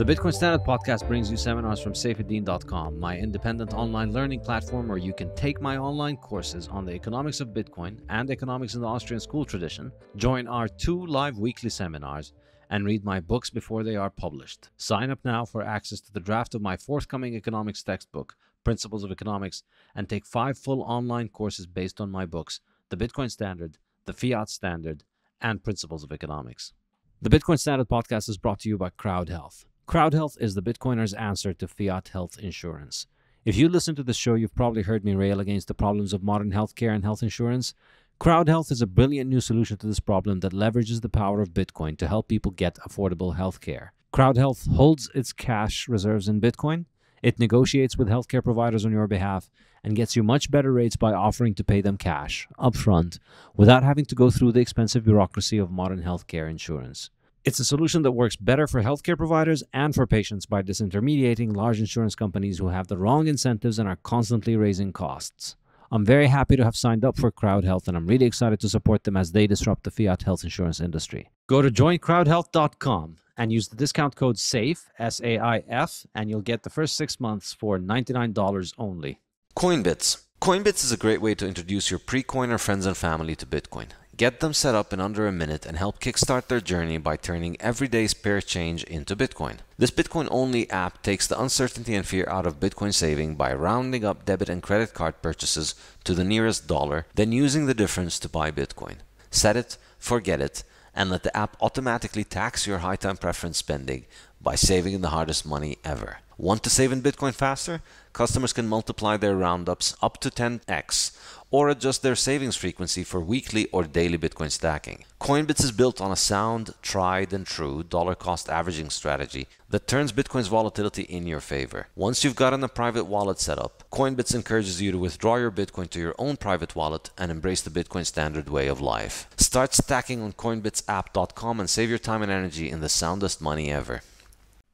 The Bitcoin Standard podcast brings you seminars from Saifedean.com, my independent online learning platform where you can take my online courses on the economics of Bitcoin and economics in the Austrian school tradition, join our two live weekly seminars, and read my books before they are published. Sign up now for access to the draft of my forthcoming economics textbook, Principles of Economics, and take five full online courses based on my books, The Bitcoin Standard, The Fiat Standard, and Principles of Economics. The Bitcoin Standard podcast is brought to you by Crowd Health. Crowd Health is the Bitcoiner's answer to fiat health insurance. If you listen to the show, you've probably heard me rail against the problems of modern healthcare and health insurance. CrowdHealth is a brilliant new solution to this problem that leverages the power of Bitcoin to help people get affordable healthcare. CrowdHealth holds its cash reserves in Bitcoin. It negotiates with healthcare providers on your behalf and gets you much better rates by offering to pay them cash upfront without having to go through the expensive bureaucracy of modern healthcare insurance. It's a solution that works better for healthcare providers and for patients by disintermediating large insurance companies who have the wrong incentives and are constantly raising costs. I'm very happy to have signed up for Crowd Health and I'm really excited to support them as they disrupt the fiat health insurance industry. Go to joincrowdhealth.com and use the discount code SAFE, S A I F, and you'll get the first six months for $99 only. Coinbits. Coinbits is a great way to introduce your pre-coiner friends and family to Bitcoin. Get them set up in under a minute and help kickstart their journey by turning everyday spare change into Bitcoin. This Bitcoin only app takes the uncertainty and fear out of Bitcoin saving by rounding up debit and credit card purchases to the nearest dollar, then using the difference to buy Bitcoin. Set it, forget it, and let the app automatically tax your high time preference spending by saving the hardest money ever. Want to save in Bitcoin faster? Customers can multiply their roundups up to 10x or adjust their savings frequency for weekly or daily Bitcoin stacking. Coinbits is built on a sound, tried and true dollar cost averaging strategy that turns Bitcoin's volatility in your favor. Once you've gotten a private wallet set up, Coinbits encourages you to withdraw your Bitcoin to your own private wallet and embrace the Bitcoin standard way of life. Start stacking on coinbitsapp.com and save your time and energy in the soundest money ever.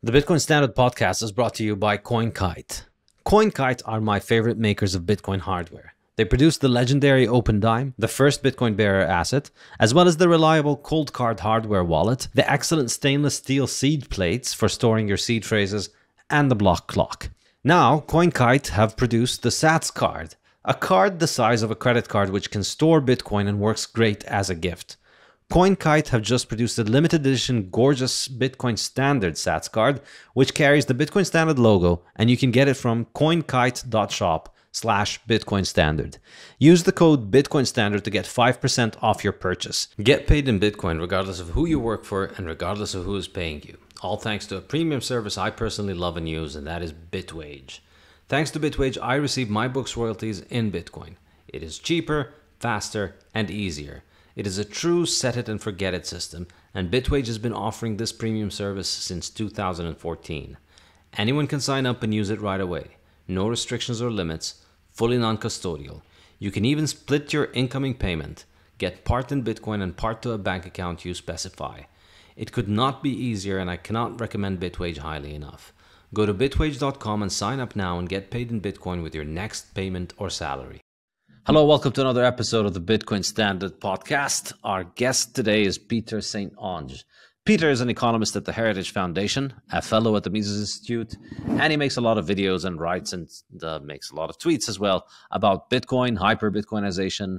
The Bitcoin Standard podcast is brought to you by CoinKite. CoinKite are my favorite makers of Bitcoin hardware. They produced the legendary Opendime, the first Bitcoin bearer asset, as well as the reliable Coldcard hardware wallet, the excellent stainless steel seed plates for storing your seed phrases, and the block clock. Now, CoinKite have produced the Sats card, a card the size of a credit card which can store Bitcoin and works great as a gift. CoinKite have just produced a limited edition gorgeous Bitcoin Standard Sats card, which carries the Bitcoin Standard logo, and you can get it from coinkite.shop slash Bitcoin Standard. Use the code Bitcoin Standard to get 5% off your purchase. Get paid in Bitcoin regardless of who you work for and regardless of who is paying you. All thanks to a premium service I personally love and use, and that is Bitwage. Thanks to Bitwage, I receive my books royalties in Bitcoin. It is cheaper, faster, and easier. It is a true set it and forget it system, and Bitwage has been offering this premium service since 2014. Anyone can sign up and use it right away. No restrictions or limits, fully non custodial. You can even split your incoming payment, get part in Bitcoin and part to a bank account you specify. It could not be easier, and I cannot recommend Bitwage highly enough. Go to bitwage.com and sign up now and get paid in Bitcoin with your next payment or salary. Hello, welcome to another episode of the Bitcoin Standard Podcast. Our guest today is Peter St. Onge. Peter is an economist at the Heritage Foundation, a fellow at the Mises Institute, and he makes a lot of videos and writes and uh, makes a lot of tweets as well about Bitcoin, hyper Bitcoinization,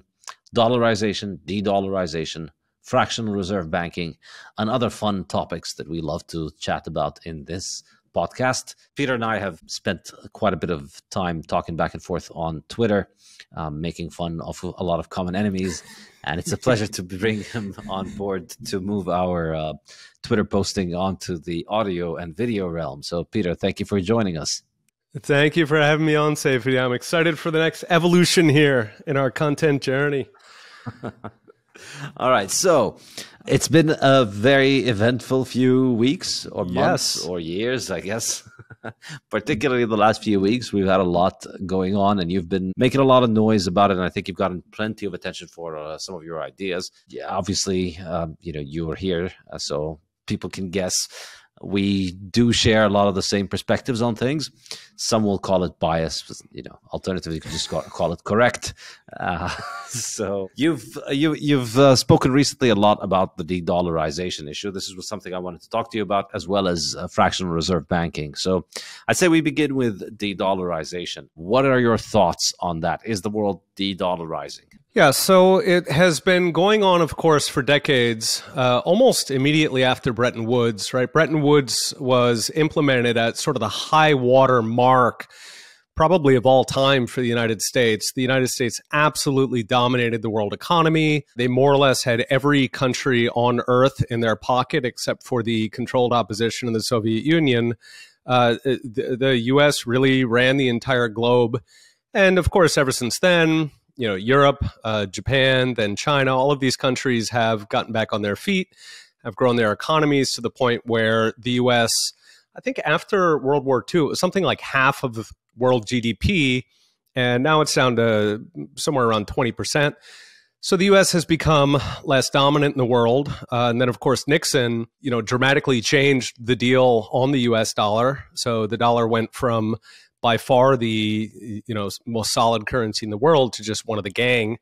dollarization, de dollarization, fractional reserve banking, and other fun topics that we love to chat about in this podcast. Peter and I have spent quite a bit of time talking back and forth on Twitter, um, making fun of a lot of common enemies. And it's a pleasure to bring him on board to move our uh, Twitter posting onto the audio and video realm. So, Peter, thank you for joining us. Thank you for having me on, Safety. I'm excited for the next evolution here in our content journey. All right. So it's been a very eventful few weeks or months yes. or years, I guess. Particularly the last few weeks, we've had a lot going on, and you've been making a lot of noise about it. And I think you've gotten plenty of attention for uh, some of your ideas. Yeah, obviously, um, you know, you were here, uh, so people can guess we do share a lot of the same perspectives on things. Some will call it bias, you know. Alternatively, you could just call, call it correct. Uh, so you've you, you've uh, spoken recently a lot about the de-dollarization issue. This is something I wanted to talk to you about, as well as uh, fractional reserve banking. So I'd say we begin with de-dollarization. What are your thoughts on that? Is the world de-dollarizing? Yeah, so it has been going on, of course, for decades, uh, almost immediately after Bretton Woods, right? Bretton Woods was implemented at sort of the high water mark, probably of all time for the United States. The United States absolutely dominated the world economy. They more or less had every country on earth in their pocket except for the controlled opposition in the Soviet Union. Uh, the, the US really ran the entire globe. And of course, ever since then, you know Europe, uh, Japan, then China. All of these countries have gotten back on their feet, have grown their economies to the point where the U.S. I think after World War II, it was something like half of the world GDP, and now it's down to somewhere around twenty percent. So the U.S. has become less dominant in the world, uh, and then of course Nixon, you know, dramatically changed the deal on the U.S. dollar. So the dollar went from by far the you know most solid currency in the world to just one of the gang.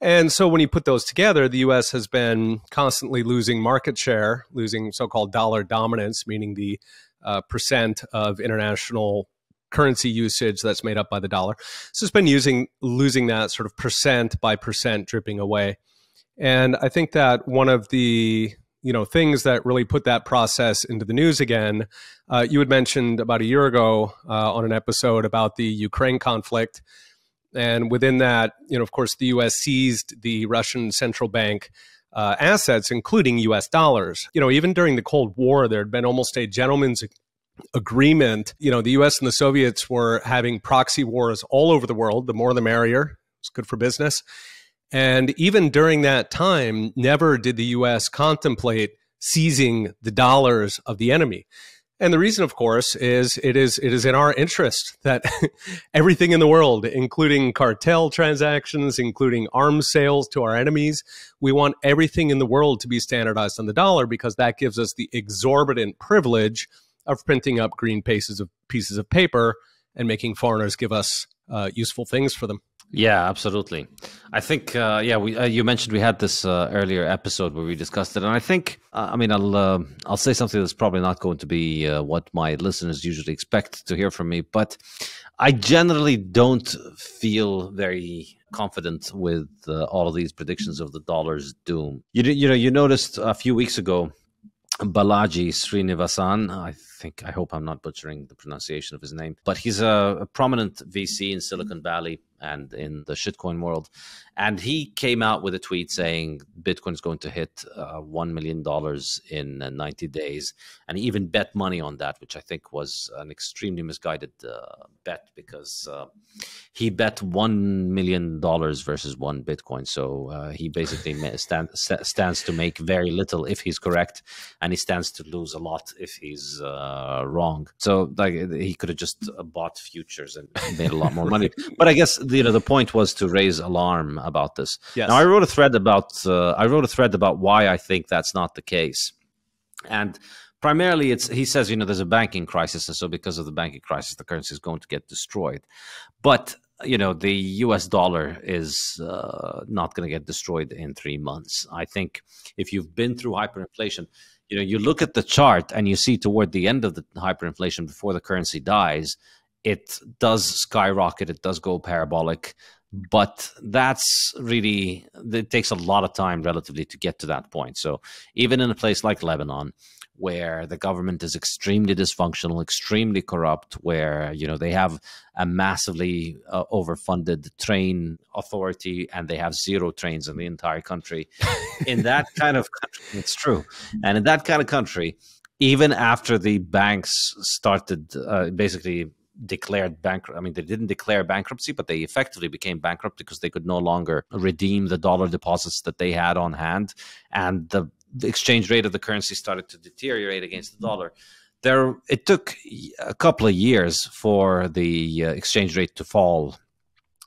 And so when you put those together, the US has been constantly losing market share, losing so called dollar dominance, meaning the uh, percent of international currency usage that's made up by the dollar. So it's been using losing that sort of percent by percent dripping away. And I think that one of the you know things that really put that process into the news again. Uh, you had mentioned about a year ago uh, on an episode about the Ukraine conflict, and within that, you know, of course, the U.S. seized the Russian central bank. Uh, assets, including U.S. dollars. You know, even during the Cold War, there had been almost a gentleman's agreement. You know, the U.S. and the Soviets were having proxy wars all over the world. The more, the merrier. It's good for business. And even during that time, never did the US contemplate seizing the dollars of the enemy. And the reason, of course, is it is it is in our interest that everything in the world, including cartel transactions, including arms sales to our enemies, we want everything in the world to be standardized on the dollar because that gives us the exorbitant privilege of printing up green pieces of pieces of paper and making foreigners give us uh, useful things for them. Yeah, absolutely. I think, uh, yeah, we uh, you mentioned we had this uh, earlier episode where we discussed it, and I think, uh, I mean, I'll uh, I'll say something that's probably not going to be uh, what my listeners usually expect to hear from me, but I generally don't feel very confident with all of these predictions of the dollar's doom. You you know, you noticed a few weeks ago Balaji Srinivasan. I think, I hope I'm not butchering the pronunciation of his name, but he's a, a prominent VC in Silicon Valley and in the shitcoin world. And he came out with a tweet saying Bitcoin is going to hit uh, $1 million in uh, 90 days. And he even bet money on that, which I think was an extremely misguided uh, bet because uh, he bet $1 million versus one Bitcoin. So uh, he basically stand, stands to make very little if he's correct, and he stands to lose a lot if he's uh, wrong. So like he could have just bought futures and made a lot more money. But I guess you know the point was to raise alarm about this. Yes. Now I wrote a thread about uh, I wrote a thread about why I think that's not the case, and primarily it's he says you know there's a banking crisis, and so because of the banking crisis, the currency is going to get destroyed. But you know the U.S. dollar is uh, not going to get destroyed in three months. I think if you've been through hyperinflation, you know you look at the chart and you see toward the end of the hyperinflation before the currency dies it does skyrocket, it does go parabolic, but that's really it takes a lot of time relatively to get to that point. So even in a place like Lebanon, where the government is extremely dysfunctional, extremely corrupt, where you know they have a massively uh, overfunded train authority and they have zero trains in the entire country. in that kind of country, it's true, and in that kind of country, even after the banks started uh, basically declared bankrupt. I mean, they didn't declare bankruptcy, but they effectively became bankrupt because they could no longer redeem the dollar deposits that they had on hand, and the, the exchange rate of the currency started to deteriorate against the dollar. There, it took a couple of years for the uh, exchange rate to fall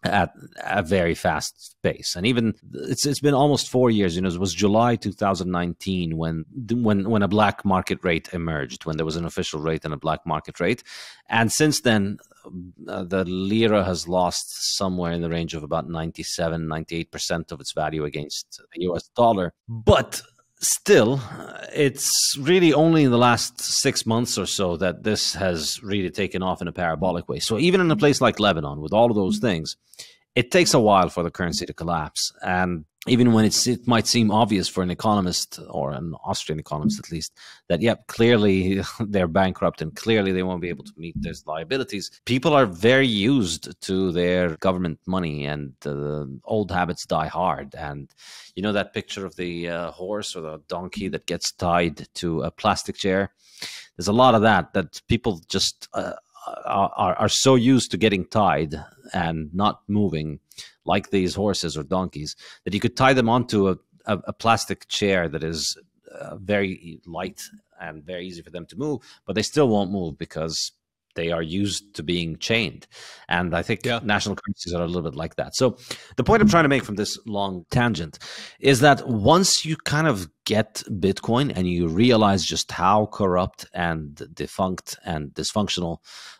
at a very fast pace. And even it's it's been almost 4 years you know it was July 2019 when when when a black market rate emerged when there was an official rate and a black market rate. And since then uh, the lira has lost somewhere in the range of about 97 98% of its value against the US dollar. But still, it's really only in the last six months or so that this has really taken off in a parabolic way. So even in a place like Lebanon, with all of those things, it takes a while for the currency to collapse. And even when it's, it might seem obvious for an economist or an Austrian economist at least that, yep, clearly they're bankrupt and clearly they won't be able to meet their liabilities. People are very used to their government money and uh, old habits die hard. And you know that picture of the uh, horse or the donkey that gets tied to a plastic chair? There's a lot of that, that people just uh, are, are so used to getting tied and not moving like these horses or donkeys that you could tie them onto a, a, a plastic chair that is uh, very light and very easy for them to move, but they still won't move because they are used to being chained. And I think yeah. national currencies are a little bit like that. So the point I'm trying to make from this long tangent is that once you kind of get Bitcoin and you realize just how corrupt and defunct and dysfunctional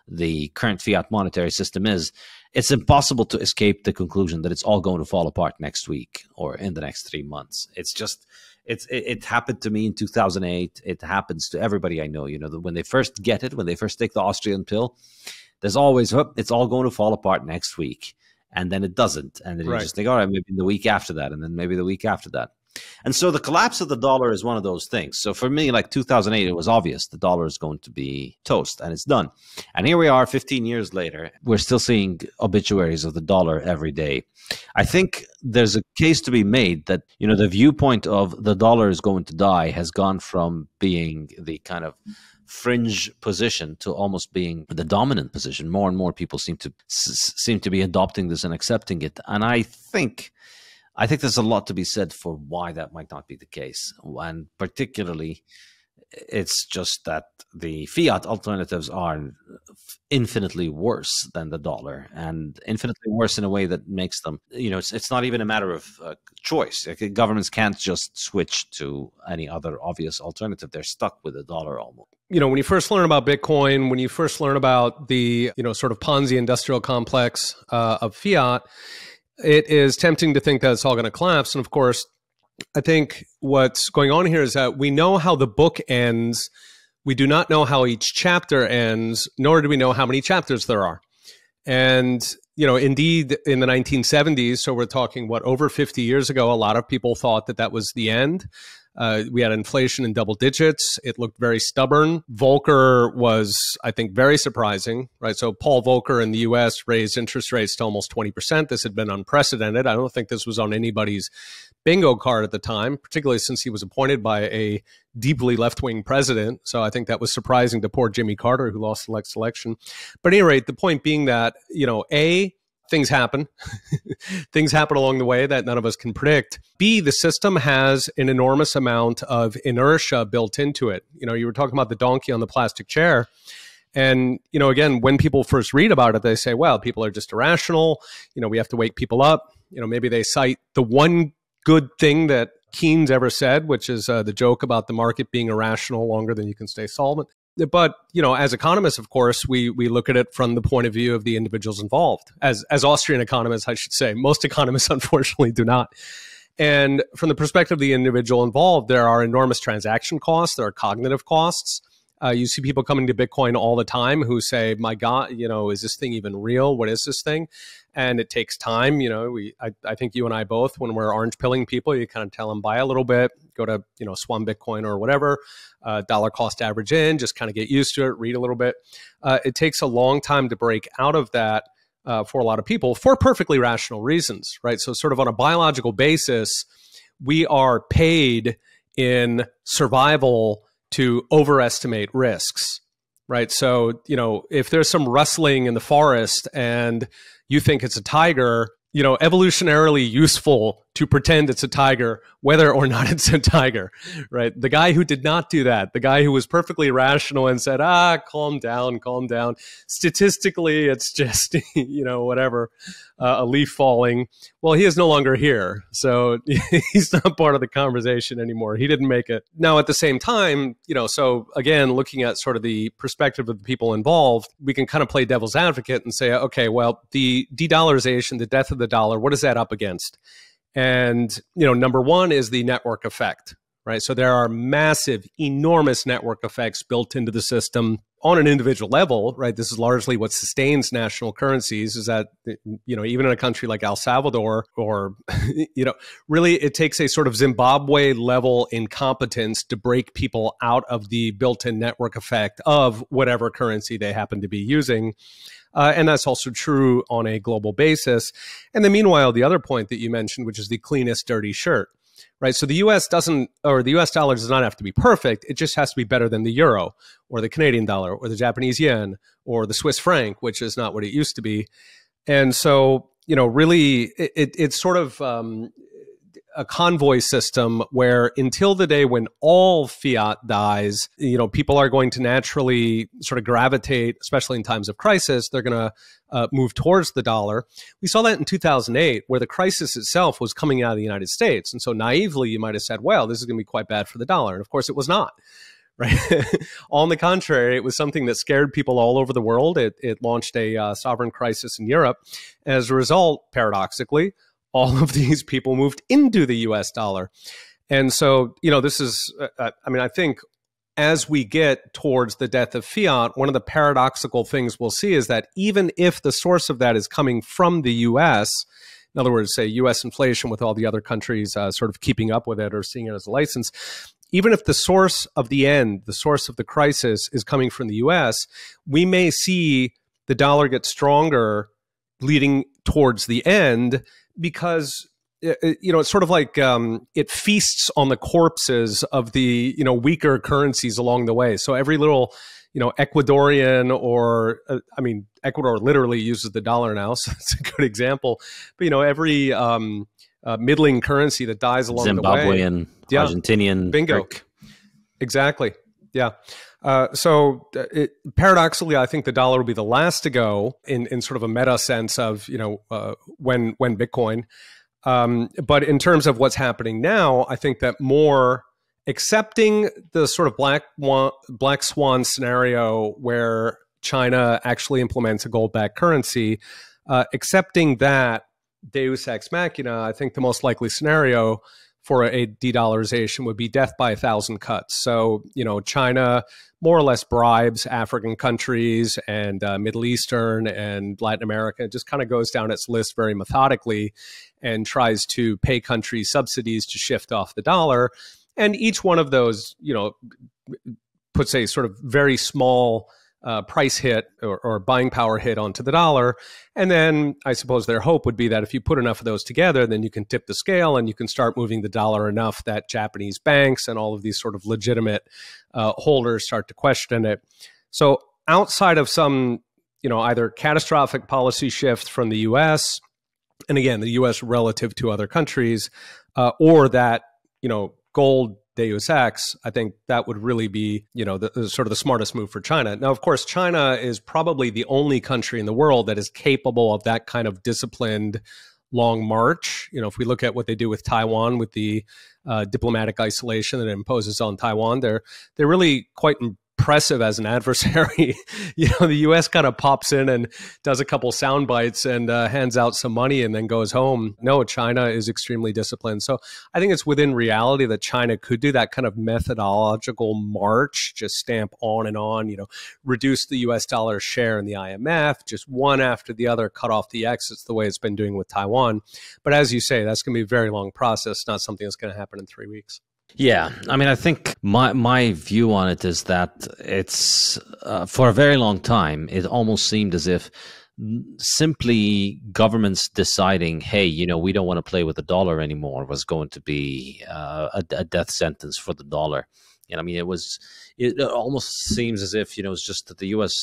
the current fiat monetary system is, it's impossible to escape the conclusion that it's all going to fall apart next week or in the next three months. It's just it's it, it, happened to me in 2008 it happens to everybody i know you know when they first get it when they first take the austrian pill there's always oh, it's all going to fall apart next week. And then it doesn't. And then right. you just think all right maybe the week after that and then maybe the week after that and so the collapse of the dollar is one of those things. So for me, like 2008, it was obvious the dollar is going to be toast and it's done. And here we are 15 years later. We're still seeing obituaries of the dollar every day. I think there's a case to be made that, you know, the viewpoint of the dollar is going to die has gone from being the kind of fringe position to almost being the dominant position. More and more people seem to seem to be adopting this and accepting it. And I think I think there's a lot to be said for why that might not be the case. And particularly, it's just that the fiat alternatives are infinitely worse than the dollar and infinitely worse in a way that makes them, you know, it's, it's not even a matter of uh, choice. Like, governments can't just switch to any other obvious alternative. They're stuck with the dollar almost. You know, when you first learn about Bitcoin, when you first learn about the, you know, sort of Ponzi industrial complex uh, of fiat, it is tempting to think that it's all going to collapse. And of course, I think what's going on here is that we know how the book ends. We do not know how each chapter ends, nor do we know how many chapters there are. And, you know, indeed, in the 1970s, so we're talking what, over 50 years ago, a lot of people thought that that was the end. Uh, we had inflation in double digits. It looked very stubborn. Volcker was, I think, very surprising, right? So Paul Volcker in the U.S. raised interest rates to almost 20%. This had been unprecedented. I don't think this was on anybody's bingo card at the time, particularly since he was appointed by a deeply left wing president. So I think that was surprising to poor Jimmy Carter, who lost the next election. But at any rate, the point being that, you know, A, things happen. things happen along the way that none of us can predict. B, the system has an enormous amount of inertia built into it. You know, you were talking about the donkey on the plastic chair. And, you know, again, when people first read about it, they say, well, people are just irrational. You know, we have to wake people up. You know, maybe they cite the one good thing that Keynes ever said, which is uh, the joke about the market being irrational longer than you can stay solvent but you know, as economists, of course, we we look at it from the point of view of the individuals involved. As as Austrian economists, I should say, most economists unfortunately do not. And from the perspective of the individual involved, there are enormous transaction costs, there are cognitive costs. Uh, you see people coming to Bitcoin all the time who say, "My God, you know, is this thing even real? What is this thing?" And it takes time. You know, we I, I think you and I both, when we're orange pilling people, you kind of tell them buy a little bit, go to you know Swan Bitcoin or whatever, uh, dollar cost average in, just kind of get used to it, read a little bit. Uh, it takes a long time to break out of that. Uh, for a lot of people, for perfectly rational reasons, right? So, sort of on a biological basis, we are paid in survival to overestimate risks, right? So, you know, if there's some rustling in the forest and you think it's a tiger, you know, evolutionarily useful to pretend it's a tiger, whether or not it's a tiger, right? The guy who did not do that, the guy who was perfectly rational and said, ah, calm down, calm down. Statistically, it's just, you know, whatever, uh, a leaf falling. Well, he is no longer here. So he's not part of the conversation anymore. He didn't make it. Now, at the same time, you know, so again, looking at sort of the perspective of the people involved, we can kind of play devil's advocate and say, okay, well, the de dollarization, the death of the dollar, what is that up against? And, you know, number one is the network effect, right? So there are massive, enormous network effects built into the system on an individual level, right? This is largely what sustains national currencies is that, you know, even in a country like El Salvador or, you know, really it takes a sort of Zimbabwe level incompetence to break people out of the built in network effect of whatever currency they happen to be using. Uh, and that's also true on a global basis. And then, meanwhile, the other point that you mentioned, which is the cleanest dirty shirt, right? So the US doesn't, or the US dollar does not have to be perfect. It just has to be better than the euro or the Canadian dollar or the Japanese yen or the Swiss franc, which is not what it used to be. And so, you know, really, it, it, it's sort of um, a convoy system where until the day when all fiat dies, you know, people are going to naturally sort of gravitate, especially in times of crisis, they're going to uh, move towards the dollar. We saw that in 2008, where the crisis itself was coming out of the United States. And so naively, you might have said, well, this is going to be quite bad for the dollar. And of course, it was not. Right. On the contrary, it was something that scared people all over the world. It, it launched a uh, sovereign crisis in Europe. As a result, paradoxically, all of these people moved into the US dollar. And so, you know, this is, uh, uh, I mean, I think as we get towards the death of fiat, one of the paradoxical things we'll see is that even if the source of that is coming from the US, in other words, say US inflation with all the other countries uh, sort of keeping up with it or seeing it as a license, even if the source of the end, the source of the crisis is coming from the US, we may see the dollar get stronger leading towards the end because uh, uh, you know, it's sort of like um, it feasts on the corpses of the you know weaker currencies along the way. So every little you know Ecuadorian or uh, I mean Ecuador literally uses the dollar now, so it's a good example. But you know every um, uh, middling currency that dies along Zimbabwean, the way, Zimbabwean, yeah. Argentinian, bingo, exactly, yeah. Uh, so uh, it, paradoxically, I think the dollar will be the last to go in, in sort of a meta sense of you know uh, when when Bitcoin. Um, but in terms of what's happening now, I think that more accepting the sort of black black swan scenario where China actually implements a gold backed currency, uh, accepting that Deus ex machina, I think the most likely scenario for a de-dollarization would be death by a thousand cuts. So, you know, China more or less bribes African countries and uh, Middle Eastern and Latin America. It just kind of goes down its list very methodically and tries to pay countries subsidies to shift off the dollar. And each one of those, you know, puts a sort of very small uh, price hit or, or, buying power hit onto the dollar. And then I suppose their hope would be that if you put enough of those together, then you can tip the scale and you can start moving the dollar enough that Japanese banks and all of these sort of legitimate uh, holders start to question it. So outside of some, you know, either catastrophic policy shift from the U.S. and again the U.S. relative to other countries, uh, or that you know gold Deus Ex, I think that would really be, you know, the, the, sort of the smartest move for China. Now, of course, China is probably the only country in the world that is capable of that kind of disciplined long march. You know, if we look at what they do with Taiwan, with the uh, diplomatic isolation that it imposes on Taiwan, they're they're really quite impressive as an adversary. you know, the U.S. kind of pops in and does a couple sound bites and uh, hands out some money and then goes home. No, China is extremely disciplined. So I think it's within reality that China could do that kind of methodological march, just stamp on and on. You know, reduce the U.S. dollar share in the IMF, just one after the other, cut off the exits the way it's been doing with Taiwan. But as you say, that's going to be a very long process, not something that's going to happen in three weeks. Yeah, I mean, I think my my view on it is that it's uh, for a very long time. It almost seemed as if simply governments deciding, hey, you know, we don't want to play with the dollar anymore, was going to be uh, a, a, death sentence for the dollar. And I mean, it was. It almost seems as if you know it's just that the U.S.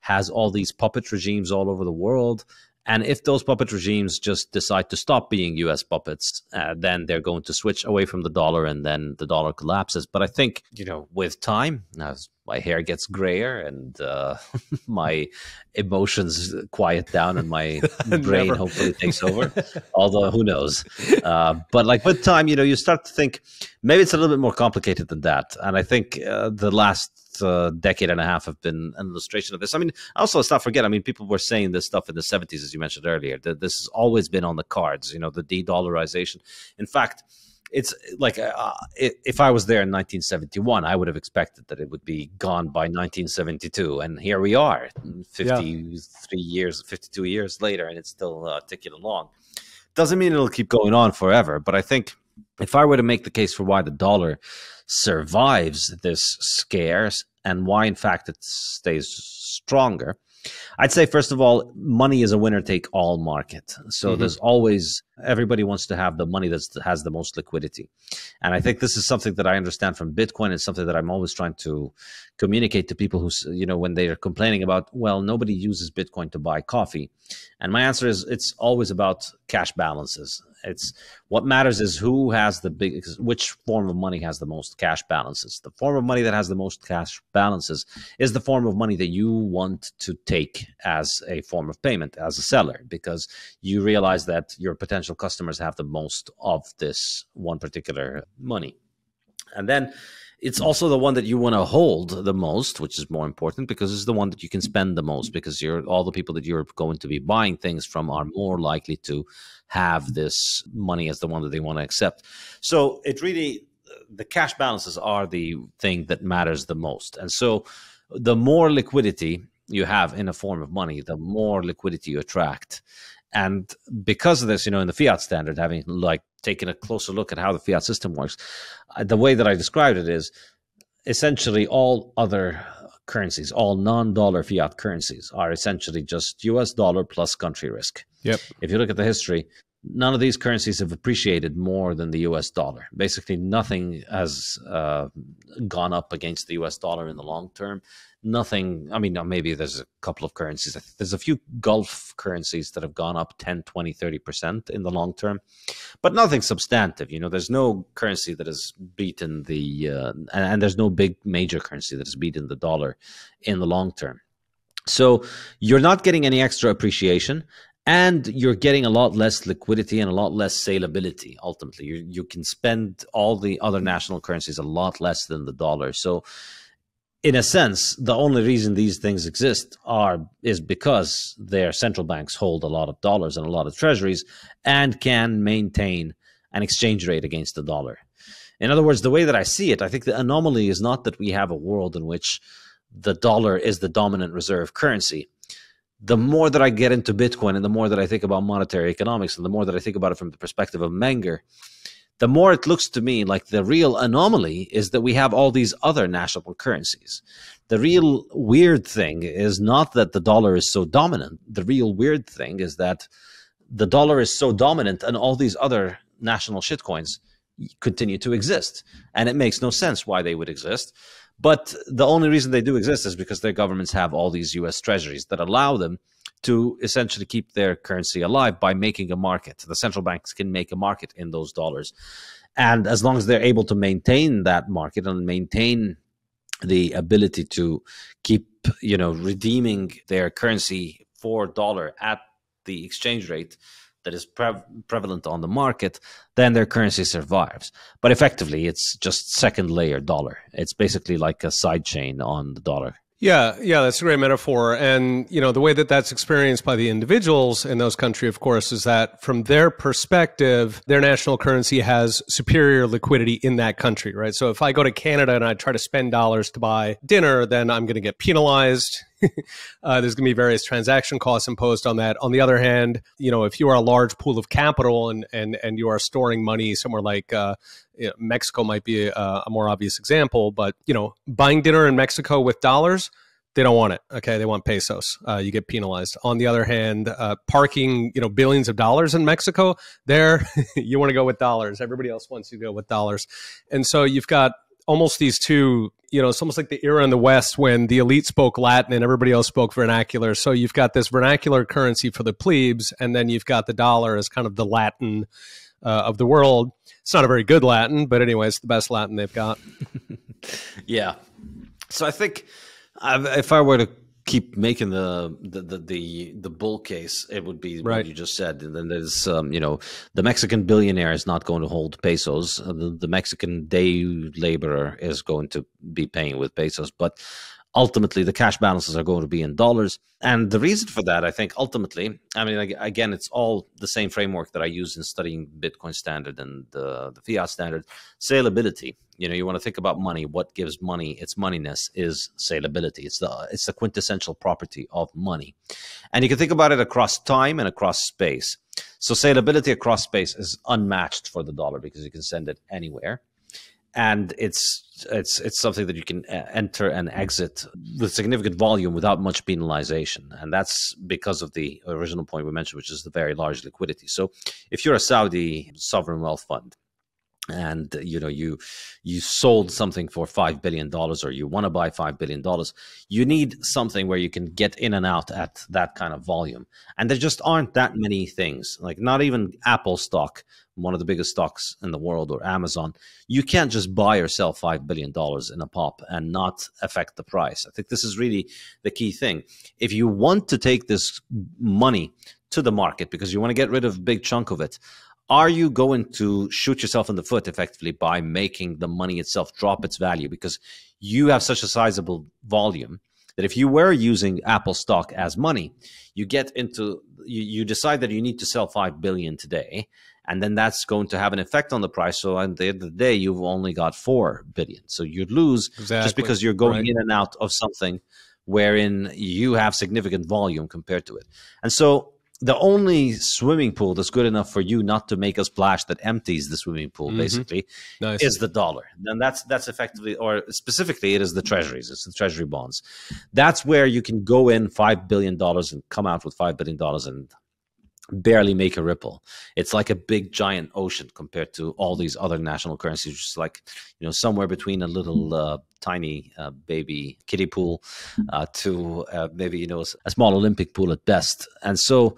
has all these puppet regimes all over the world, And if those puppet regimes just decide to stop being US puppets, uh, then they're going to switch away from the dollar and then the dollar collapses. But I think, you know, with time, as my hair gets grayer and uh, my emotions quiet down and my brain hopefully takes over, although who knows. Uh, but like with time, you know, you start to think maybe it's a little bit more complicated than that. And I think uh, the last uh, decade and a half have been an illustration of this. I mean, also let's not forget. I mean, people were saying this stuff in the seventies, as you mentioned earlier. That this has always been on the cards. You know, the de-dollarization. In fact, it's like uh, if I was there in 1971, I would have expected that it would be gone by 1972, and here we are, 53 yeah. years, 52 years later, and it's still uh, ticking along. Doesn't mean it'll keep going on forever, but I think if I were to make the case for why the dollar survives this scares and why, in fact, it stays stronger. I'd say, first of all, money is a winner take all market. So mm-hmm. there's always, everybody wants to have the money that has the most liquidity. And I think this is something that I understand from Bitcoin. It's something that I'm always trying to communicate to people who, you know, when they are complaining about, well, nobody uses Bitcoin to buy coffee. And my answer is it's always about cash balances. It's what matters is who has the big, which form of money has the most cash balances. The form of money that has the most cash balances is the form of money that you want to take as a form of payment as a seller, because you realize that your potential customers have the most of this one particular money. And then it's also the one that you want to hold the most, which is more important because it's the one that you can spend the most because you're all the people that you're going to be buying things from are more likely to have this money as the one that they want to accept. So it really the cash balances are the thing that matters the most. And so the more liquidity you have in a form of money, the more liquidity you attract. And because of this, you know, in the fiat standard, having like taken a closer look at how the fiat system works, uh, the way that I described it is essentially all other currencies, all non-dollar fiat currencies, are essentially just U.S. dollar plus country risk. Yep. If you look at the history, none of these currencies have appreciated more than the US dollar. Basically, nothing has uh, gone up against the US dollar in the long term. Nothing, I mean, maybe there's a couple of currencies. There's a few Gulf currencies that have gone up 10, 20, 30% in the long term, but nothing substantive. You know, there's no currency that has beaten the, uh, and, and there's no big major currency that has beaten the dollar in the long term. So you're not getting any extra appreciation and you're getting a lot less liquidity and a lot less saleability ultimately. You, you can spend all the other national currencies a lot less than the dollar. So in a sense the only reason these things exist are is because their central banks hold a lot of dollars and a lot of treasuries and can maintain an exchange rate against the dollar. In other words the way that i see it i think the anomaly is not that we have a world in which the dollar is the dominant reserve currency the more that I get into Bitcoin and the more that I think about monetary economics and the more that I think about it from the perspective of Menger, the more it looks to me like the real anomaly is that we have all these other national currencies. The real weird thing is not that the dollar is so dominant. The real weird thing is that the dollar is so dominant and all these other national shitcoins continue to exist. And it makes no sense why they would exist. But the only reason they do exist is because their governments have all these US treasuries that allow them to essentially keep their currency alive by making a market. The central banks can make a market in those dollars. And as long as they're able to maintain that market and maintain the ability to keep, you know, redeeming their currency for dollar at the exchange rate, that is pre- prevalent on the market, then their currency survives. But effectively, it's just second layer dollar. It's basically like a side chain on the dollar. Yeah, yeah, that's a great metaphor. And, you know, the way that that's experienced by the individuals in those countries, of course, is that from their perspective, their national currency has superior liquidity in that country, right? So if I go to Canada and I try to spend dollars to buy dinner, then I'm going to get penalized. uh, there's going to be various transaction costs imposed on that. On the other hand, you know, if you are a large pool of capital and and and you are storing money somewhere like uh, you know, Mexico might be a, a, more obvious example, but you know, buying dinner in Mexico with dollars, they don't want it. Okay, they want pesos. Uh, you get penalized. On the other hand, uh, parking you know billions of dollars in Mexico, there you want to go with dollars. Everybody else wants you to go with dollars, and so you've got almost these two you know, it's almost like the era in the West when the elite spoke Latin and everybody else spoke vernacular. So you've got this vernacular currency for the plebes, and then you've got the dollar as kind of the Latin uh, of the world. It's not a very good Latin, but anyway, it's the best Latin they've got. yeah. So I think if I were to keep making the the the the, the bull case, it would be right. what you just said. And then there's um, you know the Mexican billionaire is not going to hold pesos. Uh, the, the Mexican day laborer is going to be paying with pesos, but ultimately the cash balances are going to be in dollars. And the reason for that, I think, ultimately, I mean, again, it's all the same framework that I use in studying Bitcoin standard and the, the fiat standard. Saleability. You know, you want to think about money. What gives money its moneyness is saleability. It's the it's the quintessential property of money, and you can think about it across time and across space. So saleability across space is unmatched for the dollar because you can send it anywhere and it's it's it's something that you can uh, enter and exit with significant volume without much penalization. And that's because of the original point we mentioned which is the very large liquidity. So if you're a saudi sovereign wealth fund and uh, you know you you sold something for five billion dollars or you want to buy five billion dollars you need something where you can get in and out at that kind of volume. And there just aren't that many things like not even apple stock one of the biggest stocks in the world or amazon. You can't just buy or sell five billion dollars in a pop and not affect the price. I think this is really the key thing. If you want to take this money to the market because you want to get rid of a big chunk of it are you going to shoot yourself in the foot effectively by making the money itself drop its value because you have such a sizable volume that if you were using apple stock as money you get into you, you decide that you need to sell 5 billion today and then that's going to have an effect on the price so at the end of the day you've only got 4 billion so you'd lose exactly. just because you're going right. in and out of something wherein you have significant volume compared to it and so the only swimming pool that's good enough for you not to make a splash that empties the swimming pool, mm-hmm. basically, nice. is the dollar. And that's that's effectively, or specifically, it is the treasuries. It's the treasury bonds. That's where you can go in five billion dollars and come out with five billion dollars and barely make a ripple. It's like a big giant ocean compared to all these other national currencies, which is like you know somewhere between a little uh, tiny uh, baby kiddie pool uh, to uh, maybe you know a small Olympic pool at best. And so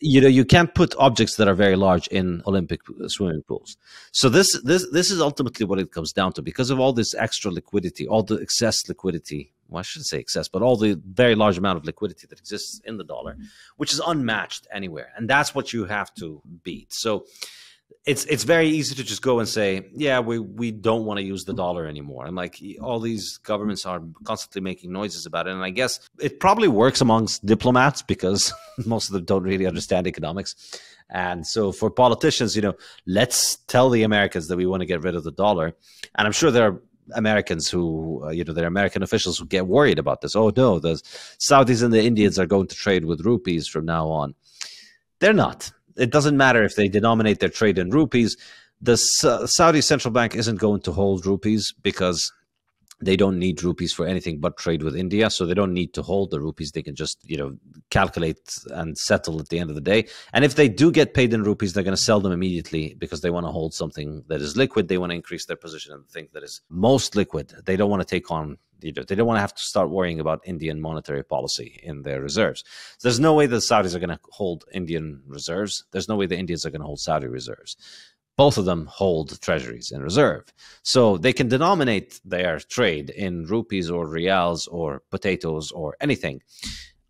you know you can't put objects that are very large in olympic swimming pools so this this this is ultimately what it comes down to because of all this extra liquidity all the excess liquidity well, I shouldn't say excess, but all the very large amount of liquidity that exists in the dollar, which is unmatched anywhere. And that's what you have to beat. So it's it's very easy to just go and say, yeah, we, we don't want to use the dollar anymore. And like all these governments are constantly making noises about it. And I guess it probably works amongst diplomats because most of them don't really understand economics. And so for politicians, you know, let's tell the Americans that we want to get rid of the dollar. And I'm sure there are Americans who, uh, you know, they're American officials who get worried about this. Oh no, the Saudis and the Indians are going to trade with rupees from now on. They're not. It doesn't matter if they denominate their trade in rupees. The Saudi central bank isn't going to hold rupees because they don't need rupees for anything but trade with India. So they don't need to hold the rupees. They can just, you know, calculate and settle at the end of the day. And if they do get paid in rupees, they're going to sell them immediately because they want to hold something that is liquid. They want to increase their position in the thing that is most liquid. They don't want to take on, you know, they don't want to have to start worrying about Indian monetary policy in their reserves. So there's no way the Saudis are going to hold Indian reserves. There's no way the Indians are going to hold Saudi reserves both of them hold treasuries in reserve. So they can denominate their trade in rupees or reals or potatoes or anything.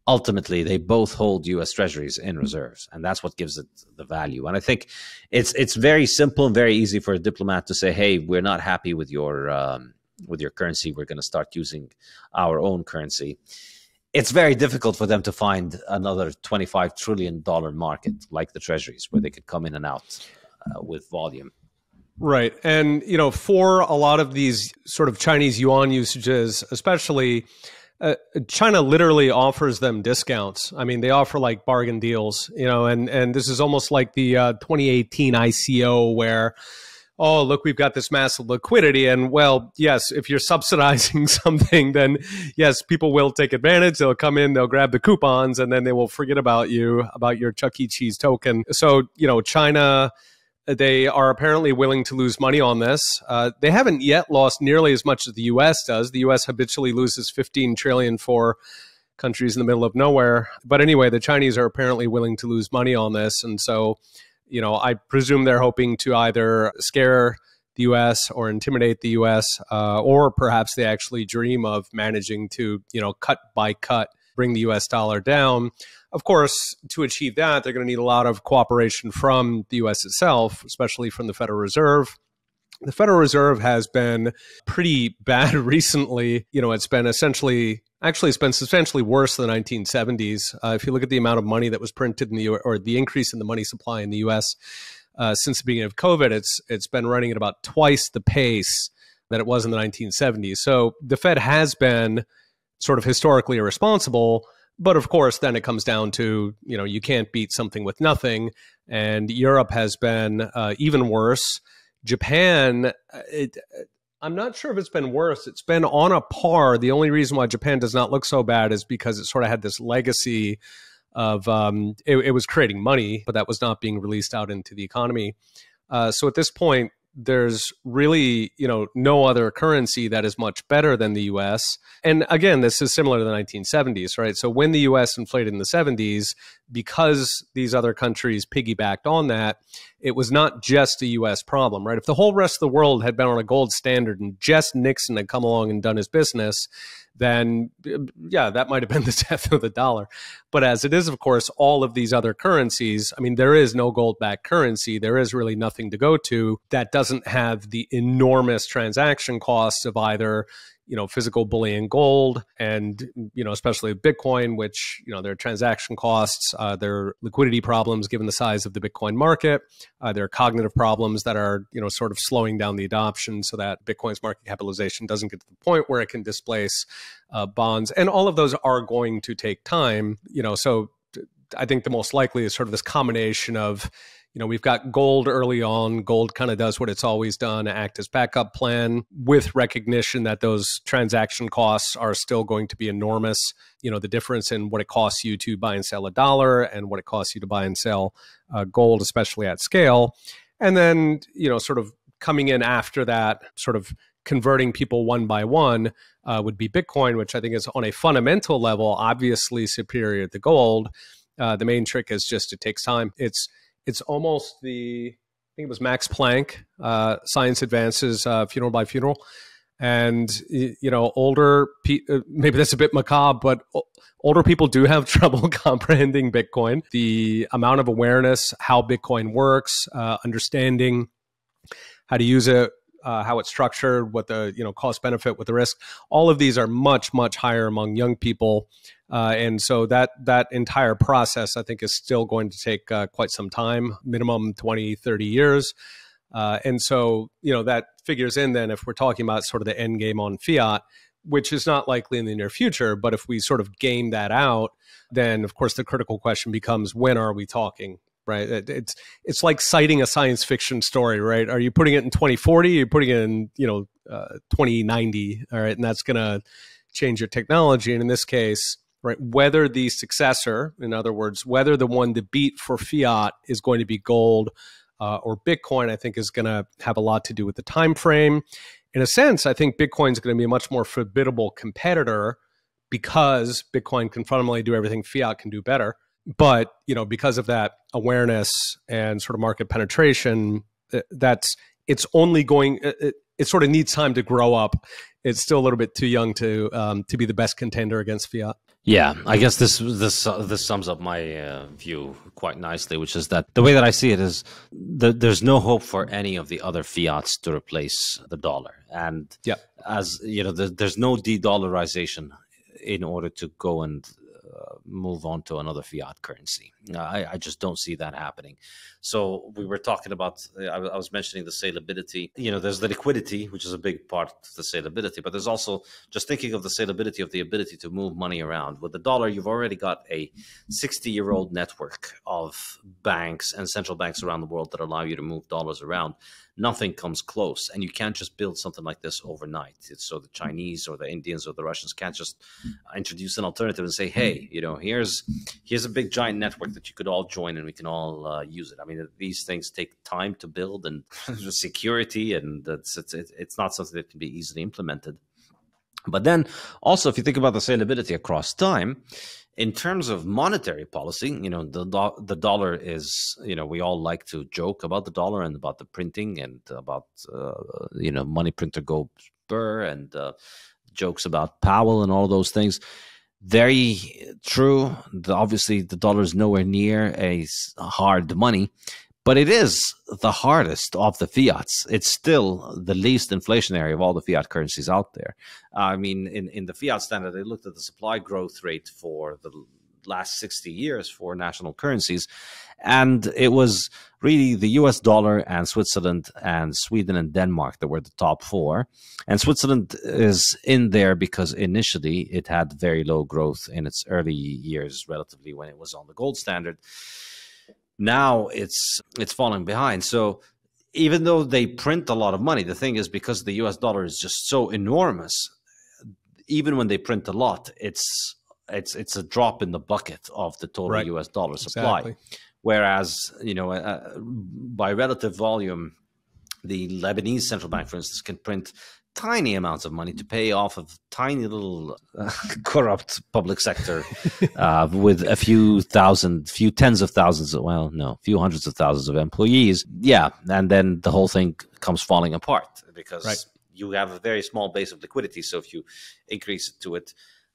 Ultimately, they both hold U.S. treasuries in reserves, and that's what gives it the value. And I think it's it's very simple and very easy for a diplomat to say, "Hey, we're not happy with your um, with your currency. We're going to start using our own currency." It's very difficult for them to find another twenty-five trillion dollar market like the treasuries, where they could come in and out uh, with volume. Right. And, you know, for a lot of these sort of Chinese yuan usages, especially, uh, China literally offers them discounts. I mean, they offer like bargain deals, you know, and, and this is almost like the uh, 2018 ICO where, oh, look, we've got this massive liquidity. And well, yes, if you're subsidizing something, then yes, people will take advantage. They'll come in, they'll grab the coupons, and then they will forget about you, about your Chuck E. Cheese token. So, you know, China They are apparently willing to lose money on this. Uh, they haven't yet lost nearly as much as the U.S. does. The U.S. habitually loses 15 trillion for countries in the middle of nowhere. But anyway, the Chinese are apparently willing to lose money on this, and so you know, I presume they're hoping to either scare the U.S. or intimidate the U.S. Uh, or perhaps they actually dream of managing to, you know, cut by cut bring the U.S. dollar down. Of course, to achieve that, they're going to need a lot of cooperation from the U.S. itself, especially from the Federal Reserve. The Federal Reserve has been pretty bad recently. You know, it's been essentially Actually, it's been substantially worse than the 1970s. Uh, if you look at the amount of money that was printed in the or the increase in the money supply in the U.S. Uh, since the beginning of COVID, it's it's been running at about twice the pace that it was in the 1970s. So the Fed has been sort of historically irresponsible. But of course, then it comes down to you know you can't beat something with nothing, and Europe has been uh, even worse. Japan, uh, it, I'm not sure if it's been worse. It's been on a par. The only reason why Japan does not look so bad is because it sort of had this legacy of um, it, it, was creating money, but that was not being released out into the economy. Uh, so at this point, there's really you know no other currency that is much better than the US. And again, this is similar to the 1970s, right? So when the US inflated in the 70s, because these other countries piggybacked on that, it was not just a US problem, right? If the whole rest of the world had been on a gold standard and just Nixon had come along and done his business, then yeah, that might have been the death of the dollar. But as it is, of course, all of these other currencies, I mean, there is no gold backed currency. There is really nothing to go to that doesn't have the enormous transaction costs of either you know physical bullion gold and you know especially bitcoin which you know their transaction costs uh, there are liquidity problems given the size of the bitcoin market uh, there are cognitive problems that are you know sort of slowing down the adoption so that bitcoin's market capitalization doesn't get to the point where it can displace uh, bonds. And all of those are going to take time you know so i think the most likely is sort of this combination of you know, we've got gold early on. Gold kind of does what it's always done, act as backup plan with recognition that those transaction costs are still going to be enormous. You know, the difference in what it costs you to buy and sell a dollar and what it costs you to buy and sell uh, gold, especially at scale. And then, you know, sort of coming in after that, sort of converting people one by one uh, would be Bitcoin, which I think is on a fundamental level, obviously superior to gold. Uh, the main trick is just it takes time. It's it's almost the I think it was Max Planck, uh, Science Advances, uh, Funeral by Funeral, and you know, older pe- uh, maybe that's a bit macabre, but older people do have trouble comprehending Bitcoin. The amount of awareness, how Bitcoin works, uh, understanding how to use it, uh, how it's structured, what the you know cost benefit, what the risk. All of these are much much higher among young people, uh, and so that that entire process, I think, is still going to take uh, quite some time, minimum 20, 30 years. Uh, and so you know that figures in then if we're talking about sort of the end game on fiat, which is not likely in the near future. But if we sort of game that out, then of course the critical question becomes when are we talking right? It's it's like citing a science fiction story, right? Are you putting it in 2040? You're you putting it in you know uh, 2090? All right, and that's going to change your technology. And in this case, right, whether the successor, in other words, whether the one to beat for fiat is going to be gold uh, or Bitcoin, I think is going to have a lot to do with the time frame. In a sense, I think Bitcoin is going to be a much more formidable competitor because Bitcoin can fundamentally do everything fiat can do better but you know because of that awareness and sort of market penetration uh, that's it's only going uh, it, it, sort of needs time to grow up. It's still a little bit too young to um, to be the best contender against fiat. Yeah i guess this this uh, this sums up my uh, view quite nicely which is that the way that i see it is that there's no hope for any of the other fiats to replace the dollar. And yeah. as you know there's no de-dollarization in order to go and move on to another fiat currency. I, I, just don't see that happening. So we were talking about, I, I, was mentioning the salability. You know, there's the liquidity, which is a big part of the salability, but there's also just thinking of the salability of the ability to move money around. With the dollar, you've already got a 60 year old network of banks and central banks around the world that allow you to move dollars around. Nothing comes close. And you can't just build something like this overnight. So the Chinese or the Indians or the Russians can't just introduce an alternative and say, "Hey, you know, here's here's a big giant network that you could all join and we can all uh, use it." I mean, these things take time to build and security, and it's, it's it's not something that can be easily implemented. But then also, if you think about the scalability across time, in terms of monetary policy, you know, the do- the dollar is, you know, we all like to joke about the dollar and about the printing and about, uh, you know, money printer go Burr and uh, jokes about Powell and all those things. Very true. The, obviously, the dollar is nowhere near a hard money, but it is the hardest of the fiats. It's still the least inflationary of all the fiat currencies out there. I mean, in, in the fiat standard, they looked at the supply growth rate for the last 60 years for national currencies. And it was really the US dollar and Switzerland and Sweden and Denmark that were the top four. And Switzerland is in there because initially it had very low growth in its early years, relatively when it was on the gold standard now it's it's falling behind. So even though they print a lot of money, the thing is because the US dollar is just so enormous, even when they print a lot, it's it's it's a drop in the bucket of the total right. US dollar supply. Exactly. Whereas, you know, uh, by relative volume, the Lebanese central bank, for instance, can print tiny amounts of money to pay off of tiny little uh, corrupt public sector uh, with a few thousand, few tens of thousands, of, well, no, few hundreds of thousands of employees. Yeah, and then the whole thing comes falling apart because right. you have a very small base of liquidity. So if you increase it to it,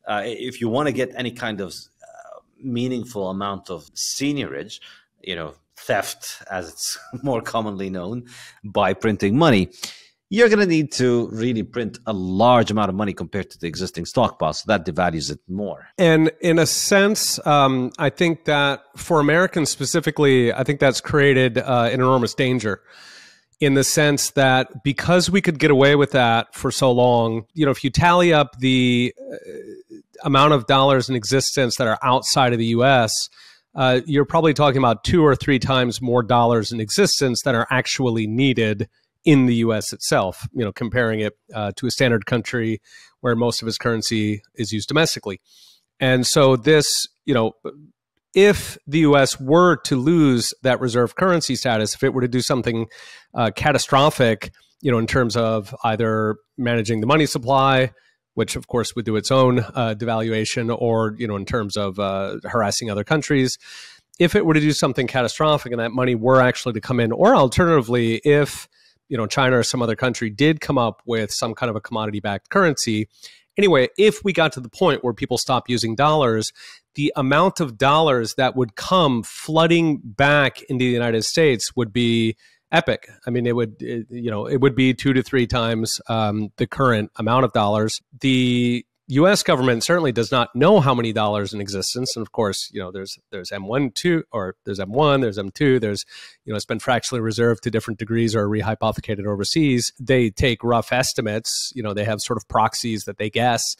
uh, if you want to get any kind of uh, meaningful amount of seigniorage, you know, theft, as it's more commonly known, by printing money you're going to need to really print a large amount of money compared to the existing stockpile. So that devalues it more. And in a sense, um, I think that for Americans specifically, I think that's created uh, an enormous danger in the sense that because we could get away with that for so long, you know, if you tally up the uh, amount of dollars in existence that are outside of the US, uh, you're probably talking about two or three times more dollars in existence that are actually needed in the U.S. itself. You know, comparing it uh, to a standard country where most of its currency is used domestically, and so this, you know, if the U.S. were to lose that reserve currency status, if it were to do something uh, catastrophic, you know, in terms of either managing the money supply, which of course would do its own uh, devaluation, or you know, in terms of uh, harassing other countries. If it were to do something catastrophic and that money were actually to come in, or alternatively, if you know China or some other country did come up with some kind of a commodity backed currency. Anyway, if we got to the point where people stop using dollars, the amount of dollars that would come flooding back into the United States would be epic. I mean, it would, it, you know, it would be two to three times um, the current amount of dollars. The U.S. government certainly does not know how many dollars in existence, and of course, you know, there's there's M1 two or there's M1, there's M2, there's you know, it's been fractionally reserved to different degrees or rehypothecated overseas. They take rough estimates. You know, they have sort of proxies that they guess.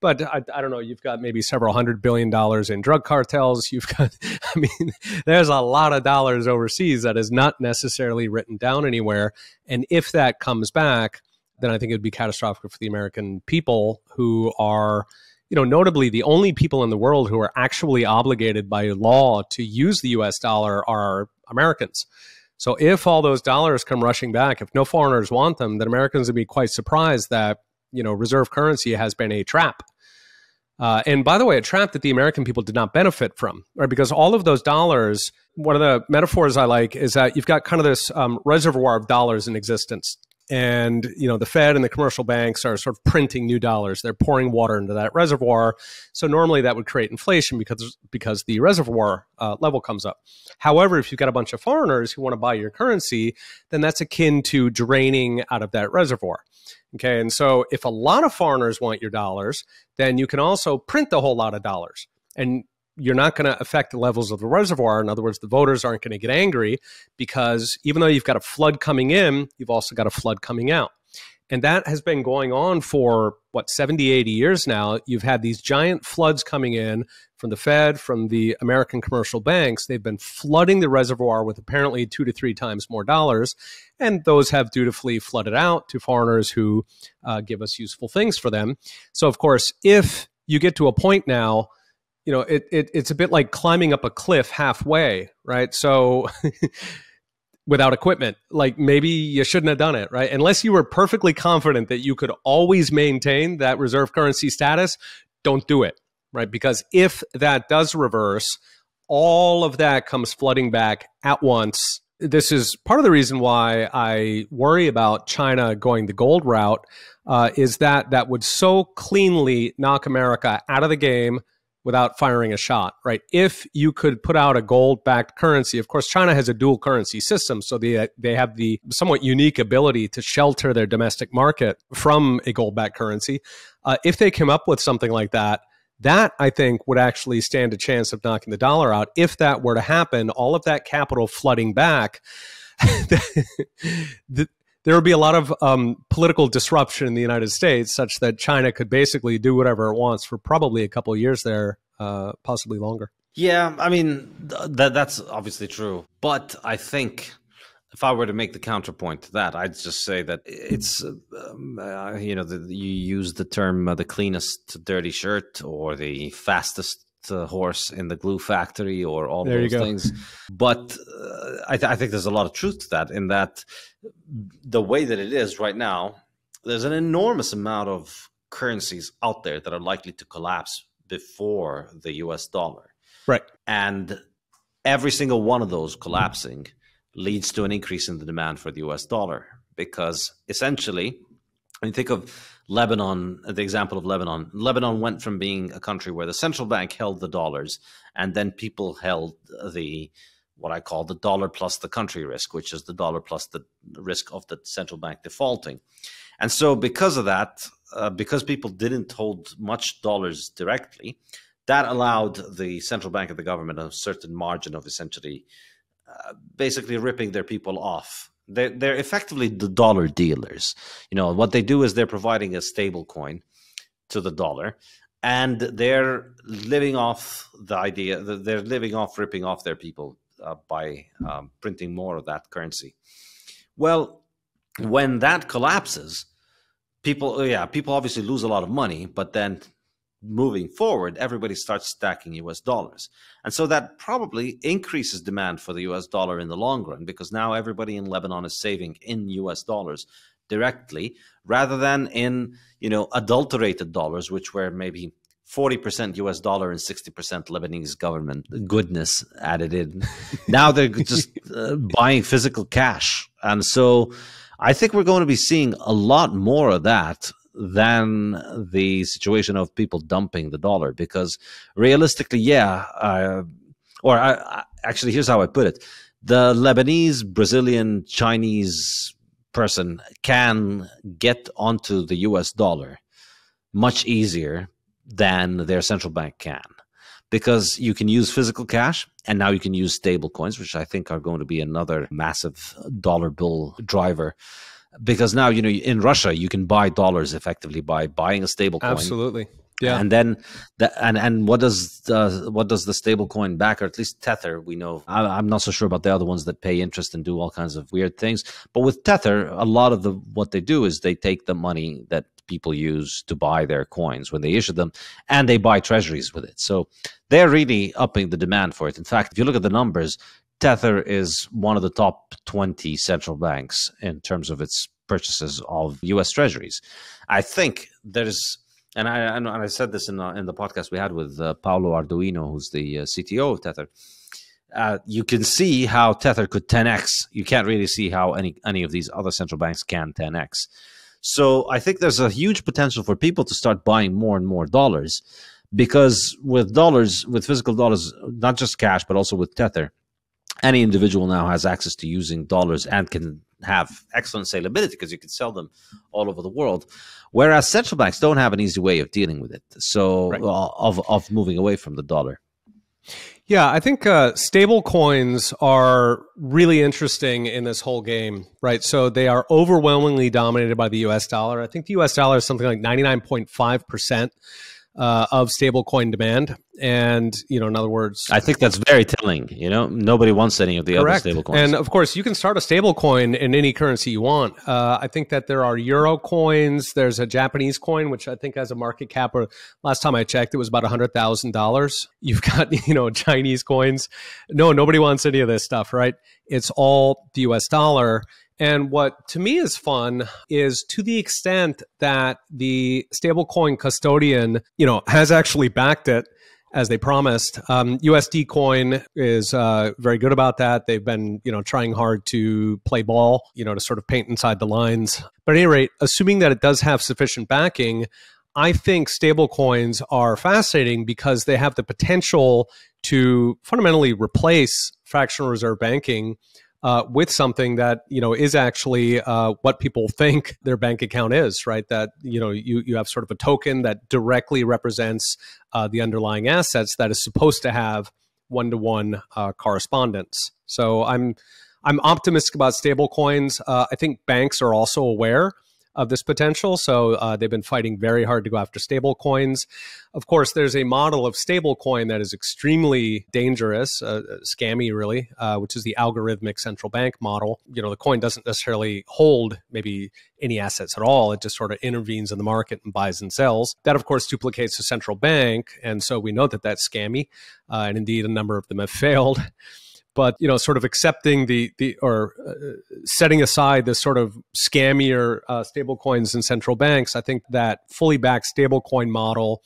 But I, I don't know. You've got maybe several hundred billion dollars in drug cartels. You've got, I mean, there's a lot of dollars overseas that is not necessarily written down anywhere. And if that comes back, then I think it would be catastrophic for the American people who are, you know, notably the only people in the world who are actually obligated by law to use the US dollar are Americans. So if all those dollars come rushing back, if no foreigners want them, then Americans would be quite surprised that, you know, reserve currency has been a trap. Uh, and by the way, a trap that the American people did not benefit from, right? Because all of those dollars, one of the metaphors I like is that you've got kind of this um, reservoir of dollars in existence and you know the fed and the commercial banks are sort of printing new dollars. They're pouring water into that reservoir. So normally that would create inflation because because the reservoir uh, level comes up. However if you've got a bunch of foreigners who want to buy your currency then that's akin to draining out of that reservoir. Okay and so if a lot of foreigners want your dollars then you can also print a whole lot of dollars. And you're not going to affect the levels of the reservoir. In other words, the voters aren't going to get angry because even though you've got a flood coming in, you've also got a flood coming out. And that has been going on for what, 70, 80 years now. You've had these giant floods coming in from the Fed, from the American commercial banks. They've been flooding the reservoir with apparently two to three times more dollars. And those have dutifully flooded out to foreigners who uh, give us useful things for them. So, of course, if you get to a point now, you know, it, it it's a bit like climbing up a cliff halfway, right? So, without equipment. Like maybe you shouldn't have done it, right? Unless you were perfectly confident that you could always maintain that reserve currency status, don't do it, right? Because if that does reverse, all of that comes flooding back at once. This is part of the reason why I worry about China going the gold route. Uh, is that that would so cleanly knock America out of the game without firing a shot, right? If you could put out a gold backed currency, of course, China has a dual currency system. So they, they have the somewhat unique ability to shelter their domestic market from a gold backed currency. Uh, if they came up with something like that, that I think would actually stand a chance of knocking the dollar out. If that were to happen, all of that capital flooding back, the, there would be a lot of um, political disruption in the United States, such that China could basically do whatever it wants for probably a couple of years there, uh, possibly longer. Yeah, I mean th- that that's obviously true, but I think if I were to make the counterpoint to that, I'd just say that it's um, uh, you know the, you use the term uh, the cleanest dirty shirt or the fastest uh, horse in the glue factory or all there those things. But uh, I, th- I, think there's a lot of truth to that. In that, the way that it is right now, there's an enormous amount of currencies out there that are likely to collapse before the U.S. dollar. Right, and every single one of those collapsing leads to an increase in the demand for the U.S. dollar because essentially, when you think of Lebanon, the example of Lebanon, Lebanon went from being a country where the central bank held the dollars and then people held the what I call the dollar plus the country risk, which is the dollar plus the risk of the central bank defaulting. And so, because of that, uh, because people didn't hold much dollars directly, that allowed the central bank of the government a certain margin of essentially uh, basically ripping their people off they're, they're effectively the dollar dealers. You know, what they do is they're providing a stable coin to the dollar and they're living off the idea that they're living off ripping off their people uh, by um, printing more of that currency. Well, when that collapses, people, yeah, people obviously lose a lot of money, but then moving forward, everybody starts stacking US dollars. And so that probably increases demand for the US dollar in the long run because now everybody in Lebanon is saving in US dollars directly rather than in, you know, adulterated dollars, which were maybe 40% US dollar and 60% Lebanese government goodness added in. now they're just uh, buying physical cash. And so I think we're going to be seeing a lot more of that than the situation of people dumping the dollar because realistically yeah uh, or I, I, actually here's how i put it. The lebanese brazilian chinese person can get onto the us dollar much easier than their central bank can because you can use physical cash and now you can use stable coins which i think are going to be another massive dollar bill driver because now you know in Russia you can buy dollars effectively by buying a stable coin. Absolutely. Yeah. And then the, and and what does the, what does the stable coin back or at least Tether we know I, am not so sure about the other ones that pay interest and do all kinds of weird things but with Tether a lot of the what they do is they take the money that people use to buy their coins when they issue them and they buy treasuries with it so they're really upping the demand for it in fact if you look at the numbers Tether is one of the top 20 central banks in terms of its purchases of US treasuries. I think there's, and I, and I said this in, the, in the podcast we had with uh, Paolo Ardoino, who's the uh, CTO of Tether. Uh, you can see how Tether could 10x. You can't really see how any any of these other central banks can 10x. So I think there's a huge potential for people to start buying more and more dollars, because with dollars, with physical dollars, not just cash but also with Tether, any individual now has access to using dollars and can have excellent salability because you can sell them all over the world. Whereas central banks don't have an easy way of dealing with it. So right. uh, of of moving away from the dollar. Yeah, I think uh, stable coins are really interesting in this whole game, right? So they are overwhelmingly dominated by the US dollar. I think the US dollar is something like 99.5% uh, of stablecoin demand. And you know, in other words, I think that's very telling. You know, nobody wants any of the correct. other stablecoins. And of course, you can start a stablecoin in any currency you want. Uh, I think that there are euro coins. There's a Japanese coin which I think has a market cap. Or last time I checked, it was about hundred thousand dollars. You've got you know Chinese coins. No, nobody wants any of this stuff, right? It's all the U.S. dollar. And what to me is fun is to the extent that the stablecoin custodian, you know, has actually backed it as they promised. Um, USD Coin is uh, very good about that. They've been, you know, trying hard to play ball, you know, to sort of paint inside the lines. But at any rate, assuming that it does have sufficient backing, I think stablecoins are fascinating because they have the potential to fundamentally replace fractional reserve banking uh, with something that you know is actually uh, what people think their bank account is, right? That you know you you have sort of a token that directly represents uh, the underlying assets that is supposed to have one to one correspondence. So I'm I'm optimistic about stablecoins. Uh, I think banks are also aware of this potential. So uh, they've been fighting very hard to go after stable coins. Of course, there's a model of stable coin that is extremely dangerous, uh, scammy really, uh, which is the algorithmic central bank model. You know, the coin doesn't necessarily hold maybe any assets at all. It just sort of intervenes in the market and buys and sells. That, of course, duplicates the central bank. And so we know that that's scammy. Uh, and indeed, a number of them have failed but you know, sort of accepting the the or uh, setting aside the sort of scammier uh, stable coins and central banks, I think that fully backed stablecoin model.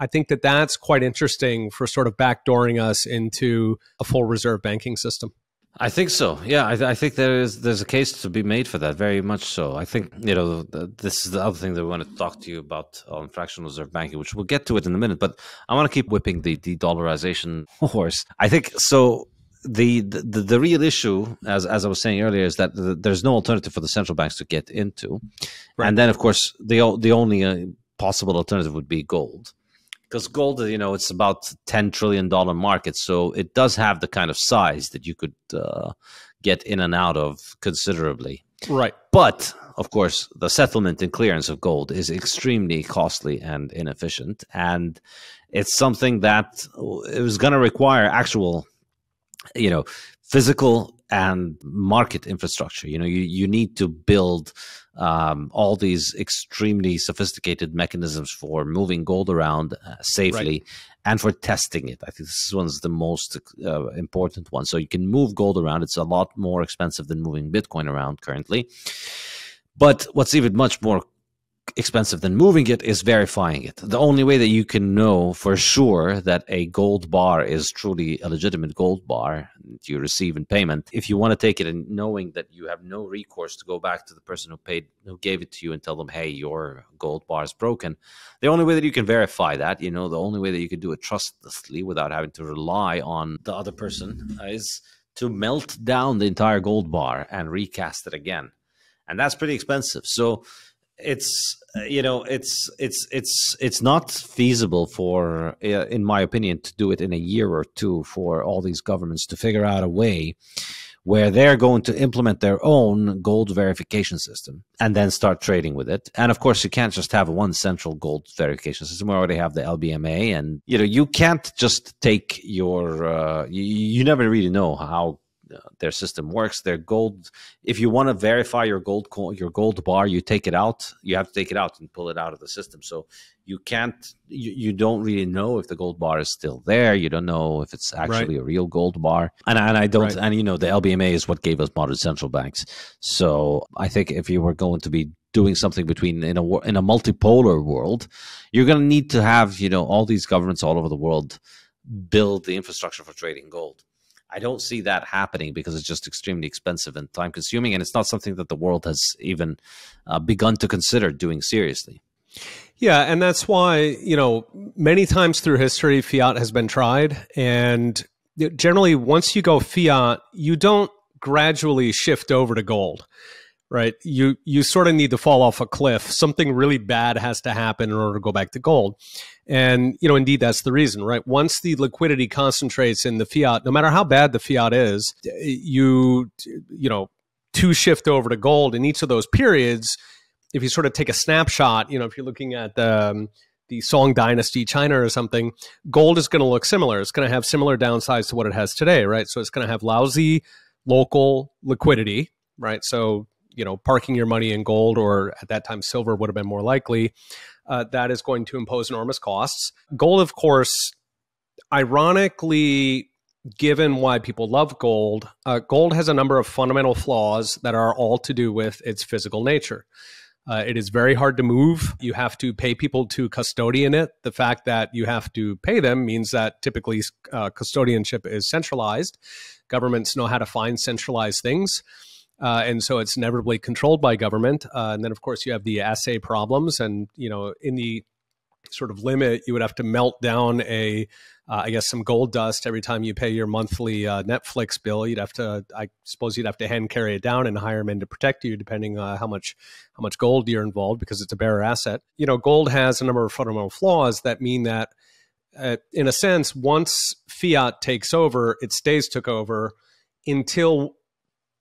I think that that's quite interesting for sort of backdooring us into a full reserve banking system. I think so. Yeah, I, th- I, think there is there's a case to be made for that. Very much so. I think you know this is the other thing that we want to talk to you about on fractional reserve banking, which we'll get to it in a minute. But I want to keep whipping the de-dollarization horse. I think so the, the the real issue, as as I was saying earlier, is that the, there's no alternative for the central banks to get into, right. and then of course the the only uh, possible alternative would be gold, because gold, you know, it's about ten trillion dollar market, so it does have the kind of size that you could uh, get in and out of considerably. Right, but of course, the settlement and clearance of gold is extremely costly and inefficient, and it's something that it was going to require actual you know physical and market infrastructure. You know you, you need to build um, all these extremely sophisticated mechanisms for moving gold around uh, safely right. and for testing it. I think this one's the most uh, important one so you can move gold around. It's a lot more expensive than moving bitcoin around currently. But what's even much more expensive than moving it is verifying it. The only way that you can know for sure that a gold bar is truly a legitimate gold bar you receive in payment, if you want to take it and knowing that you have no recourse to go back to the person who paid, who gave it to you and tell them, hey, your gold bar is broken. The only way that you can verify that, you know, the only way that you can do it trustlessly without having to rely on the other person is to melt down the entire gold bar and recast it again. And that's pretty expensive. So, it's you know it's it's it's it's not feasible for uh, in my opinion to do it in a year or two for all these governments to figure out a way where they're going to implement their own gold verification system and then start trading with it. And of course, you can't just have one central gold verification system. We already have the LBMA, and you know you can't just take your. Uh, you, you never really know how Uh, their system works. Their gold, if you want to verify your gold your gold bar, you take it out. You have to take it out and pull it out of the system. So you can't, you, you don't really know if the gold bar is still there. You don't know if it's actually right. a real gold bar. And and I don't, right. and you know, the LBMA is what gave us modern central banks. So I think if you were going to be doing something between in a in a multipolar world, you're going to need to have you know all these governments all over the world build the infrastructure for trading gold. I don't see that happening because it's just extremely expensive and time consuming, and it's not something that the world has even uh, begun to consider doing seriously. Yeah, and that's why, you know, many times through history, fiat has been tried. And generally, once you go fiat, you don't gradually shift over to gold, right? You you sort of need to fall off a cliff. Something really bad has to happen in order to go back to gold. And you know, indeed that's the reason, right? Once the liquidity concentrates in the fiat, no matter how bad the fiat is, you you know, to shift over to gold in each of those periods, if you sort of take a snapshot, you know, if you're looking at the um, the Song Dynasty China or something, gold is going to look similar. It's going to have similar downsides to what it has today, right? So it's going to have lousy local liquidity, right? So you know, parking your money in gold or at that time silver would have been more likely. Uh, that is going to impose enormous costs. Gold, of course, ironically, given why people love gold, uh, gold has a number of fundamental flaws that are all to do with its physical nature. Uh, it is very hard to move. You have to pay people to custodian it. The fact that you have to pay them means that typically uh, custodianship is centralized. Governments know how to find centralized things. Uh, and so it's inevitably controlled by government. Uh, and then, of course, you have the assay problems. And, you know, in the sort of limit, you would have to melt down a, uh, I guess, some gold dust every time you pay your monthly uh, Netflix bill. You'd have to, I suppose, you'd have to hand carry it down and hire men to protect you, depending on how much how much gold you're involved, because it's a bearer asset. You know, gold has a number of fundamental flaws that mean that, uh, in a sense, once fiat takes over, it stays took over until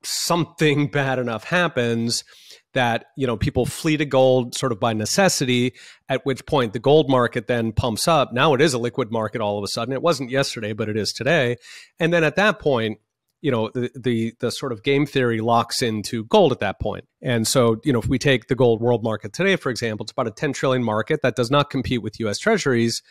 something bad enough happens that you know people flee to gold sort of by necessity at which point the gold market then pumps up. Now it is a liquid market all of a sudden. It wasn't yesterday but it is today. And then at that point you know the, the the sort of game theory locks into gold at that point. And so you know if we take the gold world market today for example it's about a 10 trillion market that does not compete with us treasuries.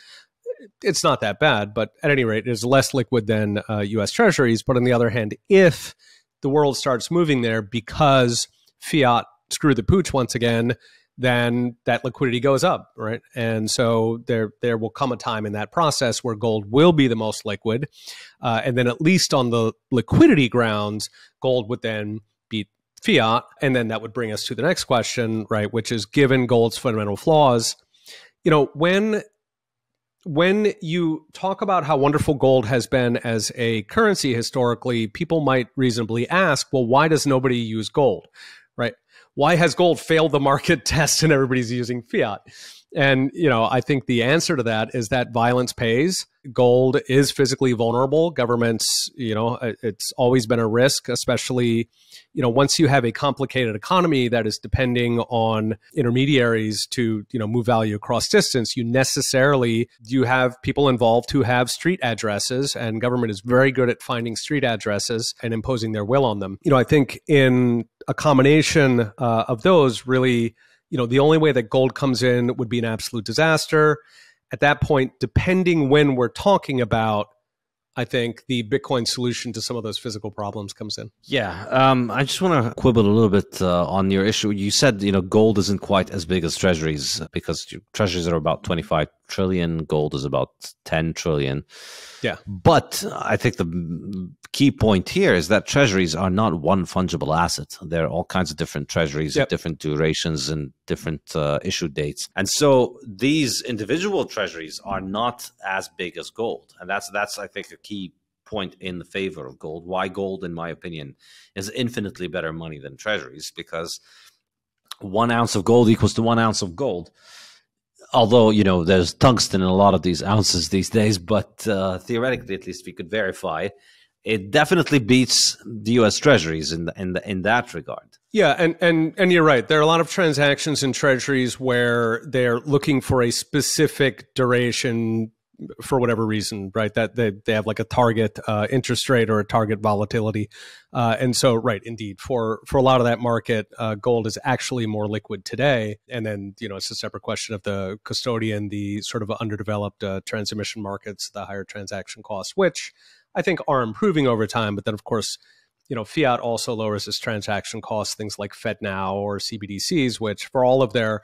It's not that bad but at any rate it is less liquid than uh, us treasuries. But on the other hand if the world starts moving there because fiat screw the pooch once again, then that liquidity goes up, right? And so there there will come a time in that process where gold will be the most liquid, uh, and then at least on the liquidity grounds, gold would then beat fiat, and then that would bring us to the next question, right? Which is given gold's fundamental flaws, you know, when when you talk about how wonderful gold has been as a currency historically, people might reasonably ask, well, why does nobody use gold? Right? Why has gold failed the market test and everybody's using fiat? And, you know, I think the answer to that is that violence pays. Gold is physically vulnerable. Governments, you know, it's always been a risk, especially, you know, once you have a complicated economy that is depending on intermediaries to, you know, move value across distance, you necessarily you have people involved who have street addresses and government is very good at finding street addresses and imposing their will on them. You know, I think in a combination uh, of those really you know, the only way that gold comes in would be an absolute disaster. At that point, depending when we're talking about, I think the Bitcoin solution to some of those physical problems comes in. Yeah, um, I just want to quibble a little bit uh, on your issue. You said you know gold isn't quite as big as treasuries because treasuries are about twenty five trillion, gold is about ten trillion. Yeah. But I think the key point here is that treasuries are not one fungible asset. There are all kinds of different treasuries yep. different durations and different uh, issue dates. And so these individual treasuries are not as big as gold. And that's that's I think a key point in the favor of gold. Why gold in my opinion is infinitely better money than treasuries because 1 ounce of gold equals to 1 ounce of gold although you know there's tungsten in a lot of these ounces these days, but uh, theoretically, at least, we could verify it definitely beats the U.S. Treasuries in the, in the, in that regard. Yeah, and and and you're right. There are a lot of transactions in Treasuries where they're looking for a specific duration for whatever reason, right? That they, they have like a target uh, interest rate or a target volatility, uh, and so right, indeed, for for a lot of that market, uh, gold is actually more liquid today. And then you know it's a separate question of the custodian, the sort of underdeveloped uh, transmission markets, the higher transaction costs, which I think are improving over time. But then of course. You know, fiat also lowers its transaction costs, things like FedNow or CBDCs, which for all of their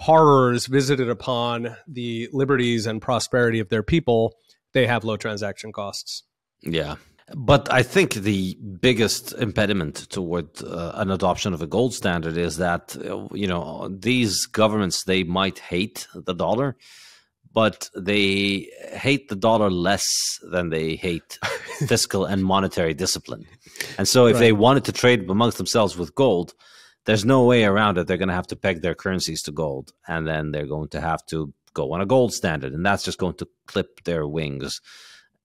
horrors visited upon the liberties and prosperity of their people, they have low transaction costs. Yeah. But I think the biggest impediment toward uh, an adoption of a gold standard is that, you know, these governments, they might hate the dollar, but they hate the dollar less than they hate fiscal and monetary discipline. And so if right. they wanted to trade amongst themselves with gold, there's no way around it. They're going to have to peg their currencies to gold, and then they're going to have to go on a gold standard, and that's just going to clip their wings.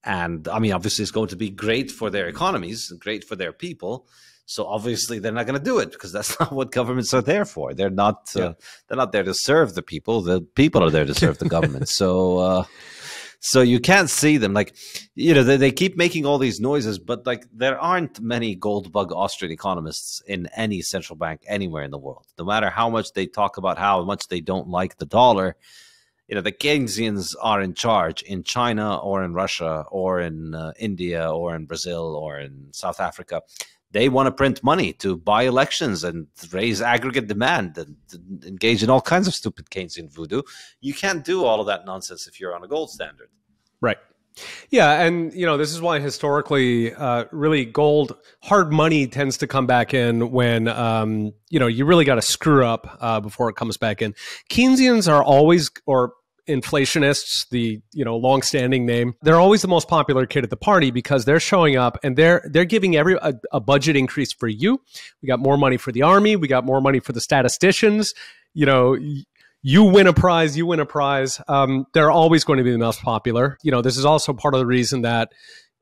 And I mean, obviously, it's going to be great for their economies, great for their people. So obviously, they're not going to do it because that's not what governments are there for. They're not. Uh, they're not there to serve the people. The people are there to serve the government. So. Uh, so you can't see them. Like you know they, they keep making all these noises but like there aren't many gold bug austrian economists in any central bank anywhere in the world. No matter how much they talk about how much they don't like the dollar you know the keynesians are in charge in china or in russia or in uh, india or in brazil or in south africa they want to print money to buy elections and raise aggregate demand and, engage in all kinds of stupid Keynesian voodoo. You can't do all of that nonsense if you're on a gold standard. Right. Yeah, and you know this is why historically, uh, really gold hard money tends to come back in when um, you know you really got to screw up uh, before it comes back in. Keynesians are always, or inflationists, the you know long-standing name, they're always the most popular kid at the party because they're showing up and they're they're giving every a, a budget increase for you. We got more money for the army. We got more money for the statisticians. You know, you win a prize, you win a prize. Um, they're always going to be the most popular. You know, this is also part of the reason that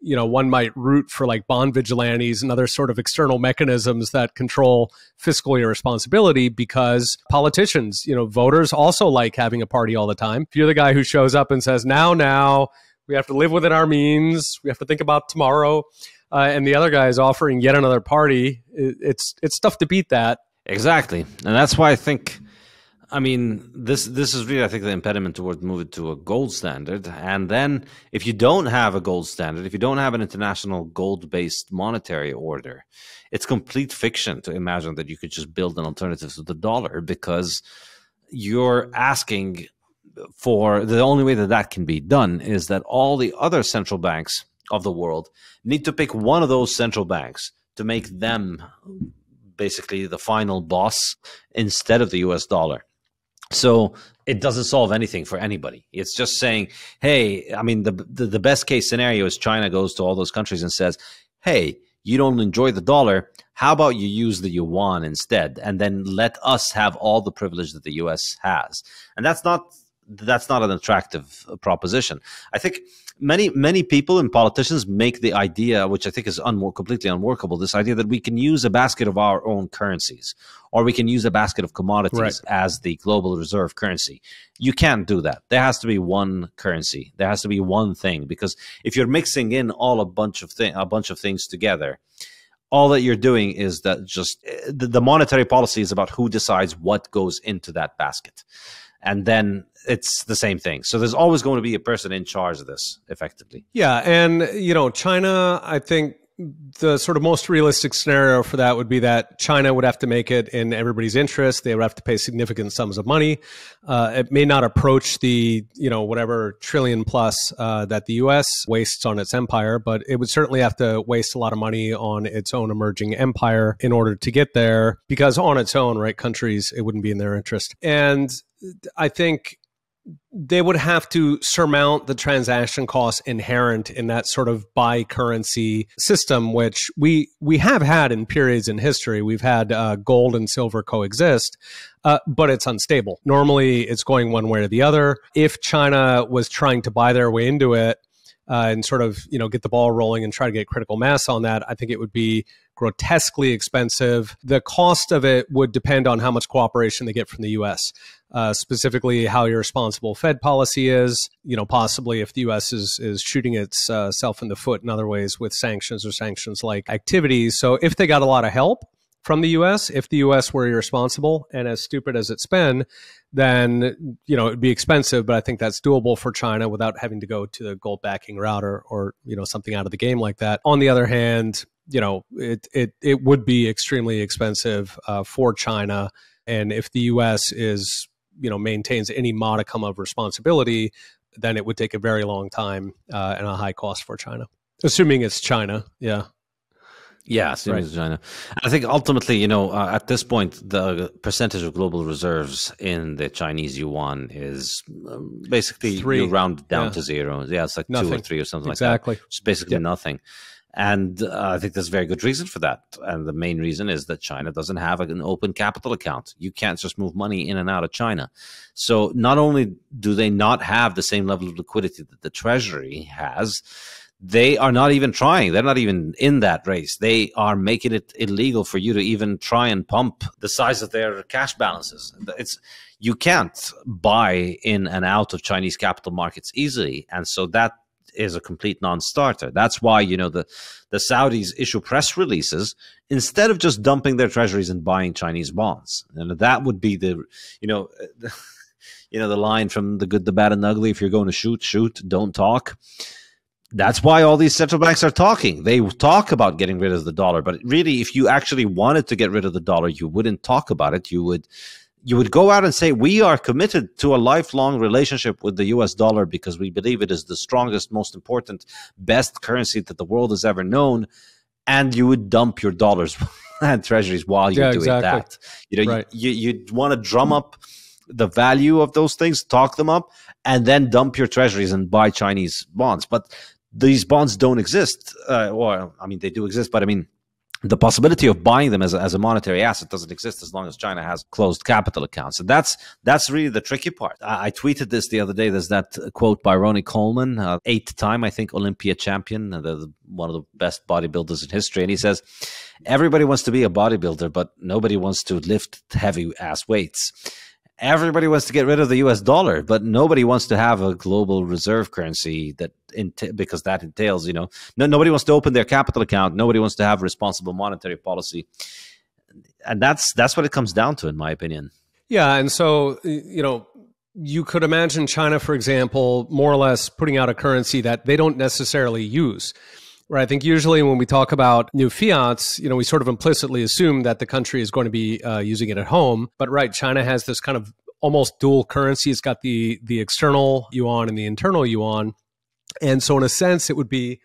you know one might root for like bond vigilantes and other sort of external mechanisms that control fiscal irresponsibility because politicians you know voters also like having a party all the time. If you're the guy who shows up and says now now we have to live within our means we have to think about tomorrow uh, and the other guy is offering yet another party it, it's it's tough to beat that. Exactly. And that's why i think I mean, this this is really, I think, the impediment towards moving to a gold standard. And then, if you don't have a gold standard, if you don't have an international gold-based monetary order, it's complete fiction to imagine that you could just build an alternative to the dollar because you're asking for the only way that that can be done is that all the other central banks of the world need to pick one of those central banks to make them basically the final boss instead of the US dollar. So it doesn't solve anything for anybody. It's just saying, hey, I mean, the, the, the best case scenario is China goes to all those countries and says, hey, you don't enjoy the dollar. How about you use the yuan instead, and then let us have all the privilege that the U.S. has? And that's not that's not an attractive proposition. I think many many people and politicians make the idea, which I think is completely unworkable, this idea that we can use a basket of our own currencies, or we can use a basket of commodities right. as the global reserve currency. You can't do that. There has to be one currency. There has to be one thing because if you're mixing in all a bunch of thing a bunch of things together, all that you're doing is that just eh, the, the monetary policy is about who decides what goes into that basket and then it's the same thing. So there's always going to be a person in charge of this effectively. Yeah. And, you know, China, I think the sort of most realistic scenario for that would be that China would have to make it in everybody's interest. They would have to pay significant sums of money. Uh, it may not approach the you know whatever trillion plus uh, that the U.S. wastes on its empire, but it would certainly have to waste a lot of money on its own emerging empire in order to get there. Because on its own, right, countries it wouldn't be in their interest. And I think they would have to surmount the transaction costs inherent in that sort of bi-currency system, which we we have had in periods in history. We've had uh, gold and silver coexist, uh, but it's unstable. Normally, it's going one way or the other. If China was trying to buy their way into it, uh, and sort of you know get the ball rolling and try to get critical mass on that, I think it would be grotesquely expensive. The cost of it would depend on how much cooperation they get from the U.S. Uh, specifically, how irresponsible Fed policy is. You know, possibly if the U.S. is is shooting itself in the foot in other ways with sanctions or sanctions like activities. So if they got a lot of help, from the US. If the US were irresponsible and as stupid as it's been, then you know it'd be expensive, but I think that's doable for China without having to go to the gold backing route or, or you know something out of the game like that. On the other hand, you know it it it would be extremely expensive uh, for China, and if the U.S. is you know maintains any modicum of responsibility, then it would take a very long time uh, and a high cost for China, assuming it's China. Yeah. Yeah, as right. as China. I think ultimately, you know, uh, at this point, the percentage of global reserves in the Chinese yuan is um, basically three. you round down yeah. to zero. Yeah, it's like nothing. two or three or something exactly. like that. It's basically yeah. nothing. And uh, I think there's a very good reason for that. And the main reason is that China doesn't have an open capital account. You can't just move money in and out of China. So not only do they not have the same level of liquidity that the Treasury has, they are not even trying. They're not even in that race. They are making it illegal for you to even try and pump the size of their cash balances. It's you can't buy in and out of Chinese capital markets easily, and so that is a complete non-starter. That's why you know the the Saudis issue press releases instead of just dumping their treasuries and buying Chinese bonds, and that would be the you know. you know the line from the good, the bad, and the ugly. If you're going to shoot, shoot. Don't talk. That's why all these central banks are talking. They talk about getting rid of the dollar, but really, if you actually wanted to get rid of the dollar, you wouldn't talk about it. You would you would go out and say we are committed to a lifelong relationship with the US dollar because we believe it is the strongest most important best currency that the world has ever known and you would dump your dollars and treasuries while you're Yeah, doing exactly. that you know Right. you, you you'd want to drum up the value of those things talk them up and then dump your treasuries and buy chinese bonds but these bonds don't exist uh, or i mean they do exist but i mean the possibility of buying them as a, as a monetary asset doesn't exist as long as China has closed capital accounts. And that's that's really the tricky part. I, I tweeted this the other day. There's that quote by Ronnie Coleman, uh, eighth time I think Olympia champion, the, the- one of the best bodybuilders in history, and he says, "Everybody wants to be a bodybuilder, but nobody wants to lift heavy ass weights." Everybody wants to get rid of the U.S. dollar, but nobody wants to have a global reserve currency that, because that entails, you know, no, nobody wants to open their capital account. Nobody wants to have responsible monetary policy, and that's that's what it comes down to, in my opinion. Yeah, and so you know, you could imagine China, for example, more or less putting out a currency that they don't necessarily use. Right. I think usually when we talk about new fiats, you know, we sort of implicitly assume that the country is going to be uh, using it at home. But right, China has this kind of almost dual currency. It's got the the external yuan and the internal yuan, and so in a sense, it would be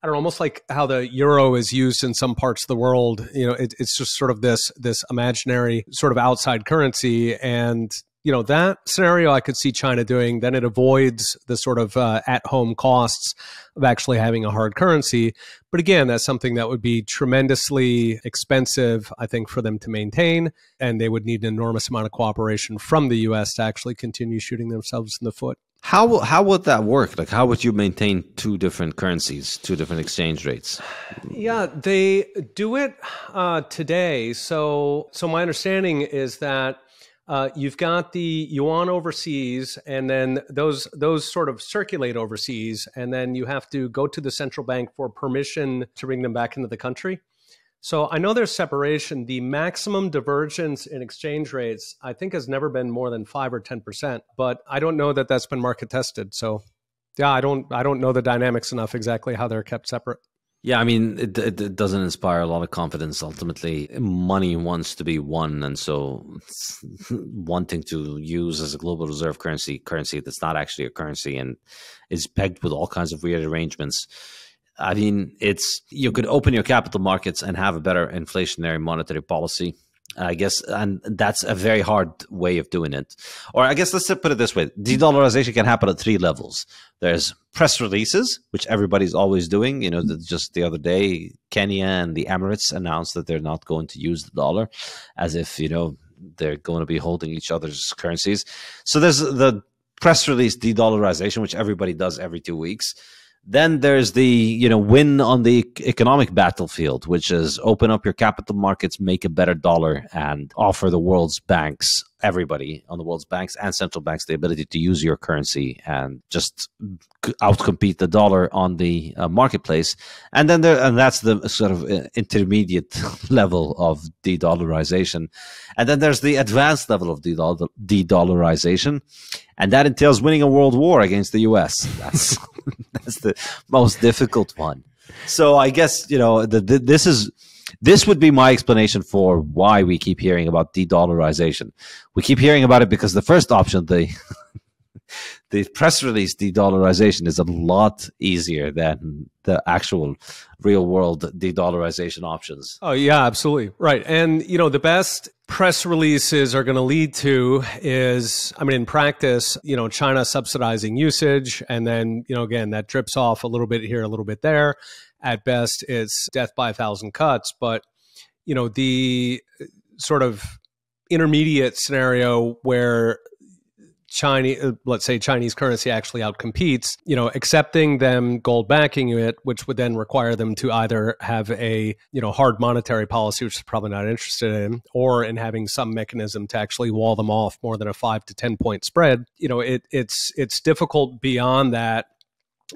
I don't know, almost like how the euro is used in some parts of the world. You know, it, it's just sort of this this imaginary sort of outside currency, and you know that scenario I could see China doing. Then it avoids the sort of uh, at home costs of actually having a hard currency. But again, that's something that would be tremendously expensive, I think, for them to maintain, and they would need an enormous amount of cooperation from the U.S. to actually continue shooting themselves in the foot. How how would that work? Like, how would you maintain two different currencies, two different exchange rates? Yeah, they do it uh, today. So, so my understanding is that uh, you've got the yuan overseas, and then those those sort of circulate overseas, and then you have to go to the central bank for permission to bring them back into the country. So I know there's separation. The maximum divergence in exchange rates, I think, has never been more than five or ten percent. But I don't know that that's been market tested. So, yeah, I don't I don't know the dynamics enough exactly how they're kept separate. Yeah, I mean, it, it, it doesn't inspire a lot of confidence. Ultimately, money wants to be one, and so wanting to use as a global reserve currency currency that's not actually a currency and is pegged with all kinds of weird arrangements. I mean, it's you could open your capital markets and have a better inflationary monetary policy. I guess, and that's a very hard way of doing it. Or I guess let's put it this way: de-dollarization can happen at three levels. There's press releases, which everybody's always doing. You know, just the other day, Kenya and the Emirates announced that they're not going to use the dollar, as if you know they're going to be holding each other's currencies. So there's the press release de-dollarization, which everybody does every two weeks. Then there's the you know win on the economic battlefield, which is open up your capital markets, make a better dollar, and offer the world's banks, everybody on the world's banks and central banks, the ability to use your currency and just outcompete the dollar on the uh, marketplace. And then there, and that's the sort of uh, intermediate level of de-dollarization. And then there's the advanced level of de-dollarization, and that entails winning a world war against the U.S. That's that's the most difficult one. So I guess you know the, the, this is this would be my explanation for why we keep hearing about de-dollarization. We keep hearing about it because the first option, the the press release de-dollarization, is a lot easier than the actual real world de-dollarization options. Oh yeah, absolutely right. And you know the best press releases are going to lead to is, I mean, in practice, you know, China subsidizing usage, and then you know again that drips off a little bit here, a little bit there, At best, it's death by a thousand cuts. But you know the sort of intermediate scenario where Chinese, uh, let's say Chinese currency actually outcompetes, you know, accepting them gold backing it, which would then require them to either have a, you know, hard monetary policy, which is probably not interested in, or in having some mechanism to actually wall them off more than a five to 10 point spread. You know, it, it's, it's difficult beyond that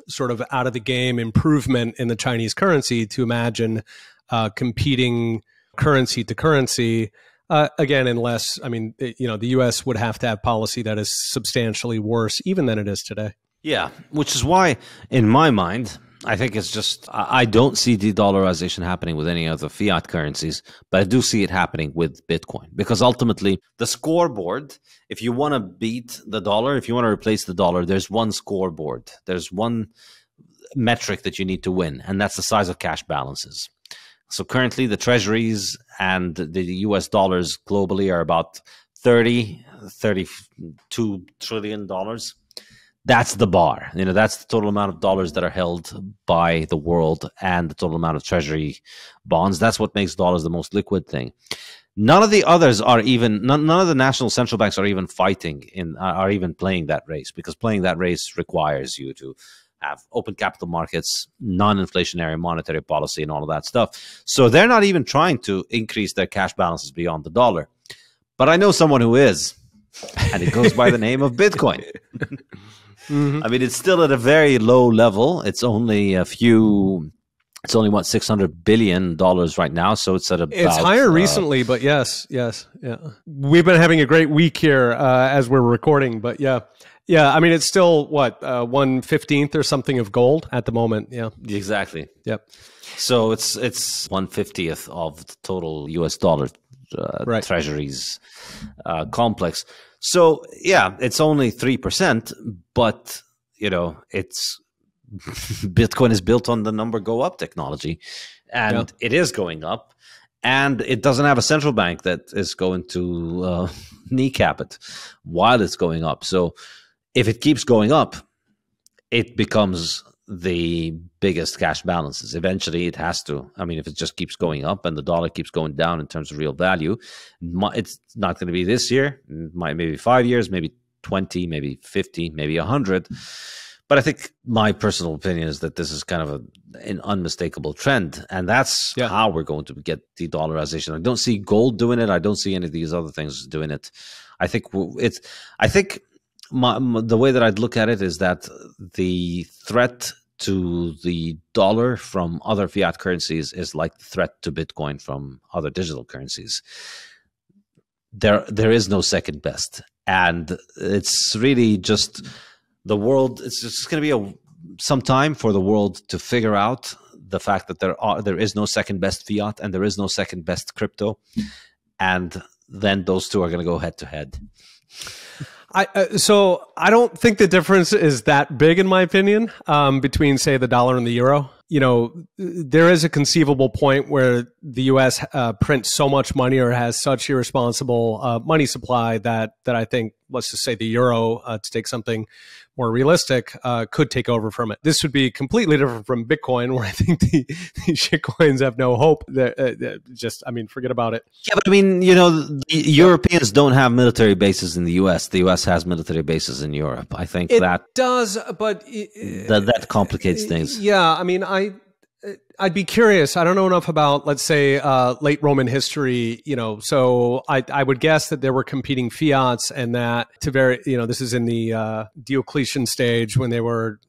sort of out of the game improvement in the Chinese currency to imagine uh, competing currency to currency uh, again, unless I mean, you know, the U.S. would have to have policy that is substantially worse even than it is today. Yeah, which is why, in my mind, I think it's just I don't see de-dollarization happening with any other fiat currencies, but I do see it happening with Bitcoin because ultimately the scoreboard. If you want to beat the dollar, if you want to replace the dollar, there's one scoreboard. There's one metric that you need to win, and that's the size of cash balances. So currently, the treasuries and the US dollars globally are about 30, 32 trillion dollars. That's the bar. You know, that's the total amount of dollars that are held by the world and the total amount of treasury bonds. That's what makes dollars the most liquid thing. None of the others are even none, none of the national central banks are even fighting in are even playing that race because playing that race requires you to have open capital markets, non-inflationary monetary policy, and all of that stuff. So they're not even trying to increase their cash balances beyond the dollar. But I know someone who is, and it goes by the name of Bitcoin. mm-hmm. I mean, it's still at a very low level. It's only a few. It's only what six hundred billion dollars right now, so it's at a. It's higher uh, recently, but yes, yes, yeah. We've been having a great week here uh, as we're recording, but yeah, yeah, I mean it's still what uh, one fifteenth or something of gold at the moment. Yeah, exactly. Yep. So it's it's one fiftieth of the total U.S. dollar uh, right. treasuries uh, complex. So yeah, it's only three percent, but you know it's Bitcoin is built on the number go up technology, and it is going up and it doesn't have a central bank that is going to uh, kneecap it while it's going up. So if it keeps going up, it becomes the biggest cash balances. Eventually, it has to. I mean, if it just keeps going up and the dollar keeps going down in terms of real value, it's not going to be this year. Might maybe five years, maybe twenty, maybe fifty, maybe a hundred. But I think my personal opinion is that this is kind of a, an unmistakable trend, and that's yeah. how we're going to get the dollarization. I don't see gold doing it. I don't see any of these other things doing it. I think it's. I think my, my, the way that I'd look at it is that the threat to the dollar from other fiat currencies is like the threat to Bitcoin from other digital currencies. There, there is no second best, and it's really just the world. It's just going to be a some time for the world to figure out the fact that there are there is no second best fiat and there is no second best crypto, and then those two are going to go head to head. I, uh, so I don't think the difference is that big, in my opinion, um, between say the dollar and the euro. You know, there is a conceivable point where the U.S. Uh, prints so much money or has such irresponsible uh, money supply that that I think, let's just say, the euro, uh, to take something more realistic, uh, could take over from it. This would be completely different from Bitcoin, where I think the, the shitcoins have no hope. That uh, just, I mean, forget about it. Yeah, but I mean, you know, the Europeans don't have military bases in the U.S. The U.S. has military bases in Europe. I think it that does, but that that complicates things. Yeah, I mean, I I'd be curious. I don't know enough about, let's say, uh, late Roman history. You know, so I, I would guess that there were competing fiats, and that to very, you know, this is in the uh, Diocletian stage when they were,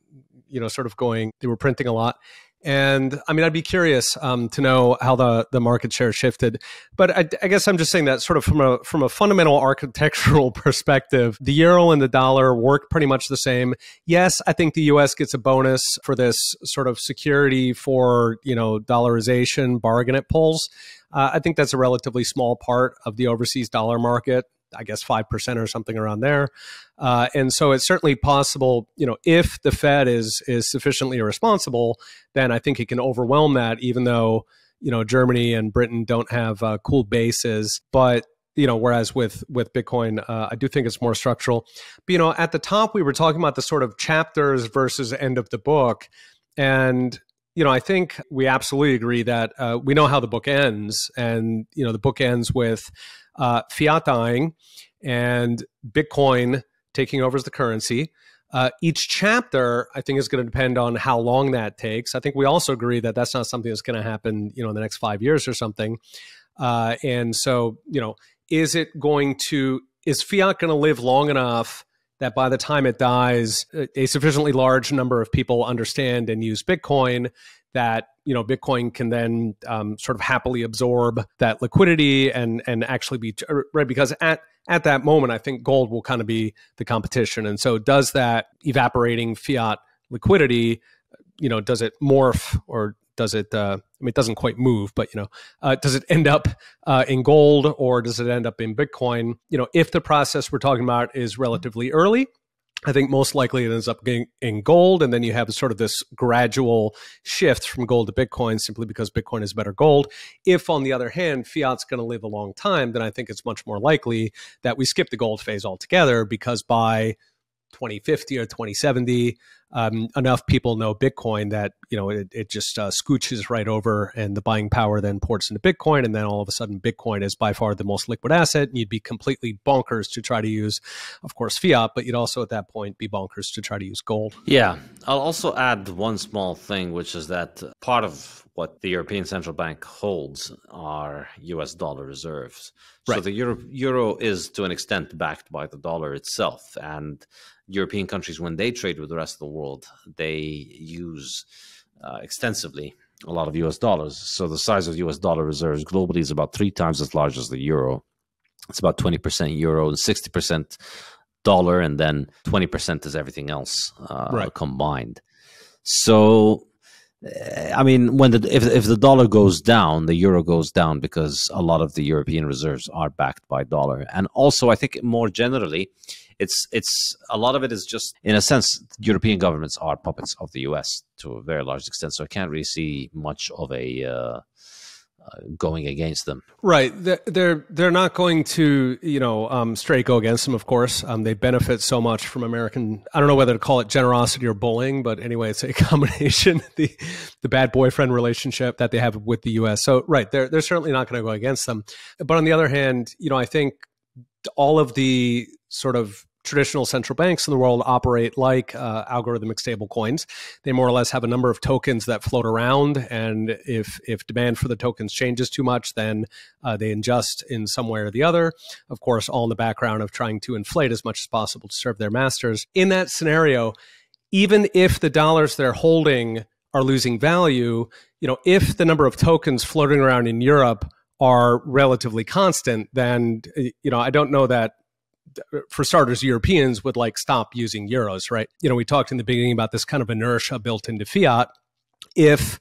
you know, sort of going, they were printing a lot, and I mean, I'd be curious um, to know how the, the market share shifted. But I, I, guess I'm just saying that sort of from a from a fundamental architectural perspective, the euro and the dollar work pretty much the same. Yes, I think the U.S. gets a bonus for this sort of security for you know dollarization bargain it pulls. Uh, I think that's a relatively small part of the overseas dollar market. I guess 5% or something around there. Uh, and so it's certainly possible, you know, if the Fed is is sufficiently irresponsible, then I think it can overwhelm that, even though, you know, Germany and Britain don't have uh, cool bases. But you know whereas with with bitcoin uh, i do think it's more structural. But you know at the top we were talking about the sort of chapters versus end of the book. And you know, I think we absolutely agree that uh, we know how the book ends, and you know, the book ends with uh, fiat dying and Bitcoin taking over as the currency. Uh, each chapter, I think, is going to depend on how long that takes. I think we also agree that that's not something that's going to happen, you know, in the next five years or something. Uh, and so, you know, is it going to is fiat going to live long enough that by the time it dies, a sufficiently large number of people understand and use Bitcoin that you know Bitcoin can then um, sort of happily absorb that liquidity and and actually be right because at at that moment I think gold will kind of be the competition and so does that evaporating fiat liquidity you know does it morph or does it uh, I mean, it doesn't quite move, but you know, uh, does it end up uh, in gold or does it end up in Bitcoin? You know, if the process we're talking about is relatively early, I think most likely it ends up getting in gold, and then you have sort of this gradual shift from gold to Bitcoin simply because Bitcoin is better gold. If, on the other hand, fiat's going to live a long time, then I think it's much more likely that we skip the gold phase altogether because by 2050 or 2070, um, enough people know Bitcoin that you know it, it just uh, scooches right over, and the buying power then ports into Bitcoin, and then all of a sudden Bitcoin is by far the most liquid asset. And you'd be completely bonkers to try to use, of course, fiat, but you'd also at that point be bonkers to try to use gold. Yeah, I'll also add one small thing, which is that part of what the European Central Bank holds are U.S. dollar reserves. Right. So the euro, euro is to an extent backed by the dollar itself, and European countries, when they trade with the rest of the world, they use uh, extensively a lot of US dollars. So the size of US dollar reserves globally is about three times as large as the euro. It's about 20% euro and 60% dollar, and then 20% is everything else uh, right. combined. So I mean, when the if if the dollar goes down, the euro goes down because a lot of the European reserves are backed by dollar, and also I think more generally, it's it's a lot of it is just in a sense European governments are puppets of the U.S. to a very large extent. So I can't really see much of a uh, going against them. Right. They're they're not going to you know um, straight go against them. Of course, um, they benefit so much from American. I don't know whether to call it generosity or bullying, but anyway, it's a combination. the the bad boyfriend relationship that they have with the U.S. So right, they're they're certainly not going to go against them. But on the other hand, you know, I think all of the sort of traditional central banks in the world operate like uh, algorithmic stable coins. They more or less have a number of tokens that float around, and if if demand for the tokens changes too much, then uh, they ingest in some way or the other. Of course, all in the background of trying to inflate as much as possible to serve their masters. In that scenario, even if the dollars they're holding are losing value, you know, if the number of tokens floating around in Europe are relatively constant, then you know I don't know that for starters, Europeans would like stop using euros, right? You know, we talked in the beginning about this kind of inertia built into fiat. If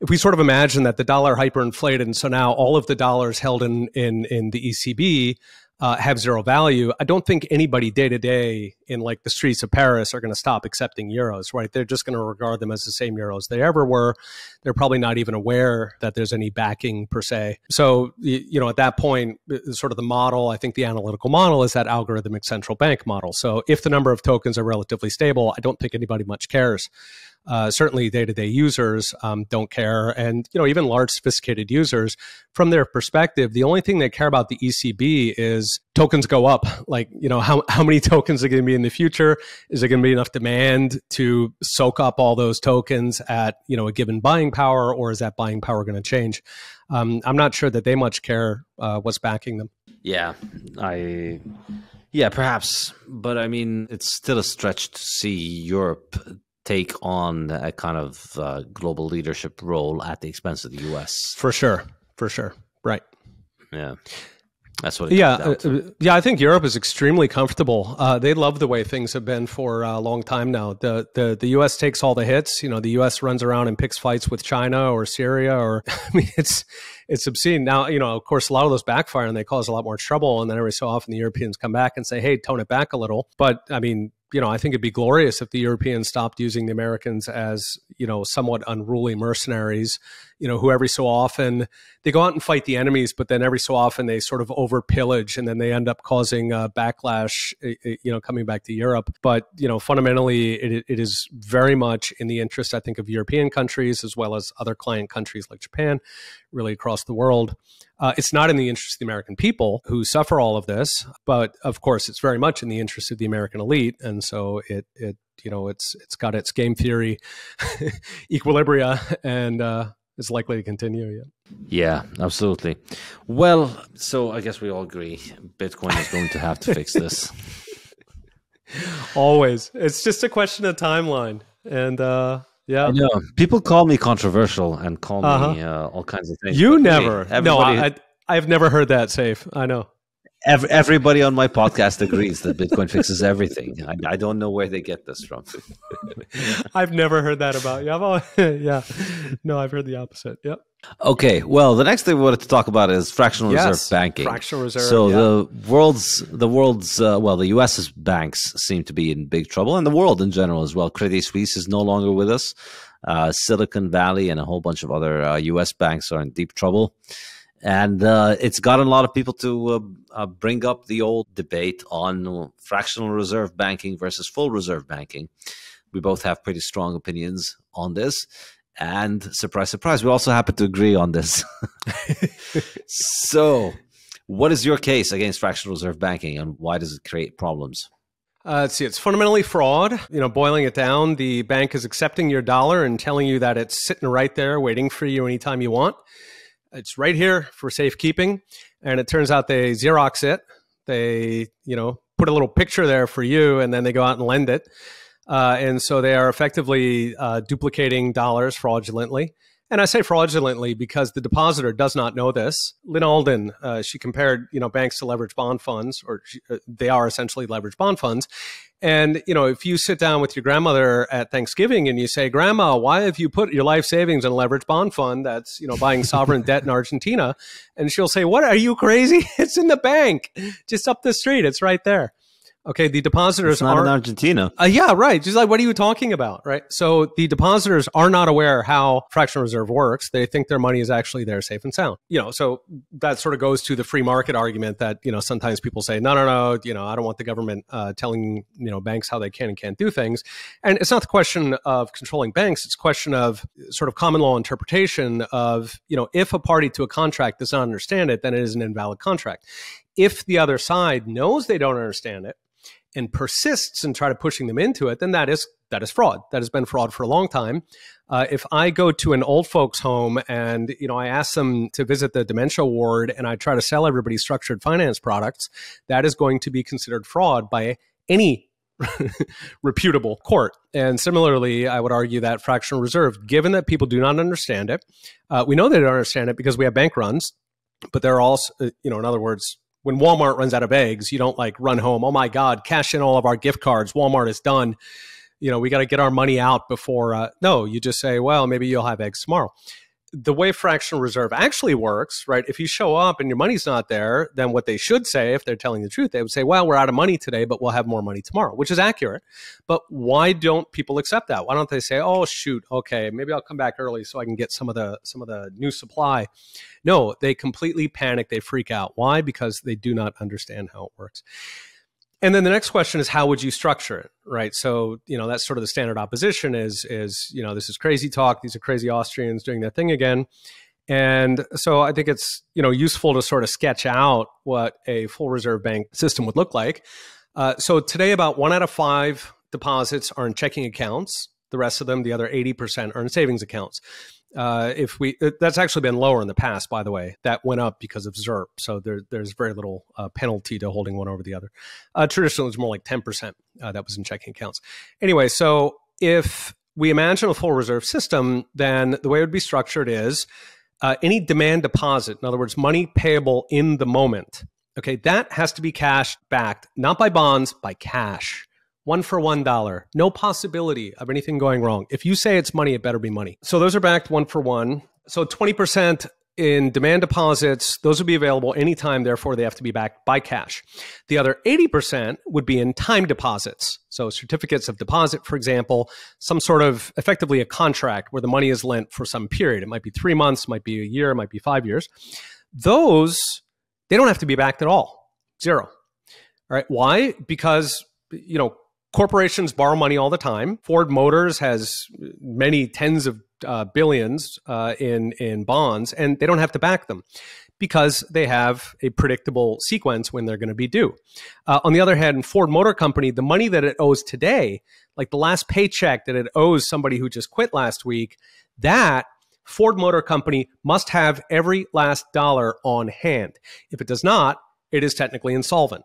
if we sort of imagine that the dollar hyperinflated, and so now all of the dollars held in in in the ECB uh, have zero value, I don't think anybody day to day in like the streets of Paris are going to stop accepting euros, right? They're just going to regard them as the same euros they ever were. They're probably not even aware that there's any backing per se. So, you know, at that point, sort of the model, I think the analytical model is that algorithmic central bank model. So if the number of tokens are relatively stable, I don't think anybody much cares uh, certainly day-to-day users um, don't care. And you know even large sophisticated users from their perspective the only thing they care about the ecb is tokens go up. Like you know how, how many tokens are going to be in the future? Is there going to be enough demand to soak up all those tokens at you know a given buying power or is that buying power going to change? Um, i'm not sure that they much care uh, what's backing them. Yeah i yeah, perhaps, but I mean, it's still a stretch to see Europe take on a kind of uh, global leadership role at the expense of the U.S. For sure, for sure, right? Yeah. That's what. yeah, uh, yeah. I think Europe is extremely comfortable. Uh, they love the way things have been for a long time now. The the the U.S. takes all the hits. You know, the U.S. runs around and picks fights with China or Syria, or I mean, it's it's obscene. Now, you know, of course, a lot of those backfire and they cause a lot more trouble. And then every so often, the Europeans come back and say, "Hey, tone it back a little." But I mean, you know, I think it'd be glorious if the Europeans stopped using the Americans as, you know, somewhat unruly mercenaries, you know, who every so often they go out and fight the enemies, but then every so often they sort of over pillage and then they end up causing a backlash, eh, eh, you know, coming back to Europe. But, you know, fundamentally, it, it is very much in the interest, I think, of European countries as well as other client countries like Japan, really across the world. Uh, it's not in the interest of the American people who suffer all of this, but of course, it's very much in the interest of the American elite, and so it it you know it's it's got its game theory equilibria and uh, is likely to continue. Yeah. Yeah, absolutely. Well, so I guess we all agree Bitcoin is going to have to fix this. Always, it's just a question of timeline, and uh, yeah. People call me controversial and call uh-huh. me uh, all kinds of things. You never. Hey, no, I, I've never heard that, Saif. I know. Every, everybody on my podcast agrees that Bitcoin fixes everything. I, I, don't know where they get this from. I've never heard that about you. Always, yeah. No, I've heard the opposite. Yep. Okay. Well, the next thing we wanted to talk about is fractional yes, reserve banking. Fractional reserve. So yeah. the world's the world's uh, well, the U.S.'s banks seem to be in big trouble, and the world in general as well. Credit Suisse is no longer with us. Uh, Silicon Valley and a whole bunch of other uh, U.S. banks are in deep trouble and uh, it's gotten a lot of people to uh, uh, bring up the old debate on fractional reserve banking versus full reserve banking. We both have pretty strong opinions on this. And surprise, surprise, we also happen to agree on this. so, what is your case against fractional reserve banking and why does it create problems? Uh, let's see, it's fundamentally fraud. You know, boiling it down, the bank is accepting your dollar and telling you that it's sitting right there waiting for you anytime you want. It's right here for safekeeping. And it turns out they Xerox it. They, you know, put a little picture there for you and then they go out and lend it. Uh, and so they are effectively uh, duplicating dollars fraudulently. And I say fraudulently because the depositor does not know this. Lyn Alden, uh, she compared, you know, banks to leverage bond funds, or she, uh, they are essentially leverage bond funds. And, you know, if you sit down with your grandmother at Thanksgiving and you say, Grandma, why have you put your life savings in a leverage bond fund that's, you know, buying sovereign debt in Argentina? And she'll say, What are you crazy? It's in the bank just up the street. It's right there. Okay, the depositors it's not are in Argentina. Uh, yeah, right. Just like, what are you talking about, right? So the depositors are not aware how fractional reserve works. They think their money is actually there, safe and sound. You know, so that sort of goes to the free market argument that you know sometimes people say, no, no, no, you know, I don't want the government uh, telling you know banks how they can and can't do things. And it's not the question of controlling banks; it's a question of sort of common law interpretation of you know if a party to a contract does not understand it, then it is an invalid contract. If the other side knows they don't understand it and persists and try to pushing them into it, then that is that is fraud. That has been fraud for a long time. Uh, if I go to an old folks' home and you know I ask them to visit the dementia ward and I try to sell everybody structured finance products, that is going to be considered fraud by any reputable court. And similarly, I would argue that fractional reserve, given that people do not understand it, uh, we know they don't understand it because we have bank runs, but there are also, uh, you know, in other words, when Walmart runs out of eggs, you don't like run home. Oh my God, cash in all of our gift cards. Walmart is done. You know, we got to get our money out before. Uh, no, you just say, well, maybe you'll have eggs tomorrow the way fractional reserve actually works, right? If you show up and your money's not there, then what they should say, if they're telling the truth, they would say, well, we're out of money today, but we'll have more money tomorrow, which is accurate. But why don't people accept that? Why don't they say, oh, shoot, okay, maybe I'll come back early so I can get some of the some of the new supply? No, they completely panic, they freak out. Why? Because they do not understand how it works. And then the next question is how would you structure it, right? So you know that's sort of the standard opposition is is you know this is crazy talk. These are crazy Austrians doing their thing again. And so I think it's you know useful to sort of sketch out what a full reserve bank system would look like. Uh, so today, about one out of five deposits are in checking accounts. The rest of them, the other eighty percent, are in savings accounts uh, if we uh, that's actually been lower in the past, by the way, that went up because of ZIRP. So there, there's very little uh, penalty to holding one over the other. Uh, traditionally, it was more like 10% uh, that was in checking accounts. Anyway, so if we imagine a full reserve system, then the way it would be structured is uh, any demand deposit, in other words, money payable in the moment. Okay, that has to be cash backed, not by bonds, by cash one for one dollar. No possibility of anything going wrong. If you say it's money, it better be money. So those are backed one for one. So 20% in demand deposits, those would be available anytime, therefore, they have to be backed by cash. The other 80% would be in time deposits. So, certificates of deposit, for example, some sort of effectively a contract where the money is lent for some period. It might be three months, might be a year, might be five years. Those, they don't have to be backed at all. Zero. All right. Why? Because, you know, corporations borrow money all the time. Ford Motors has many tens of uh, billions uh, in in bonds, and they don't have to back them because they have a predictable sequence when they're going to be due. Uh, on the other hand, Ford Motor Company, the money that it owes today, like the last paycheck that it owes somebody who just quit last week, that Ford Motor Company must have every last dollar on hand. If it does not, it is technically insolvent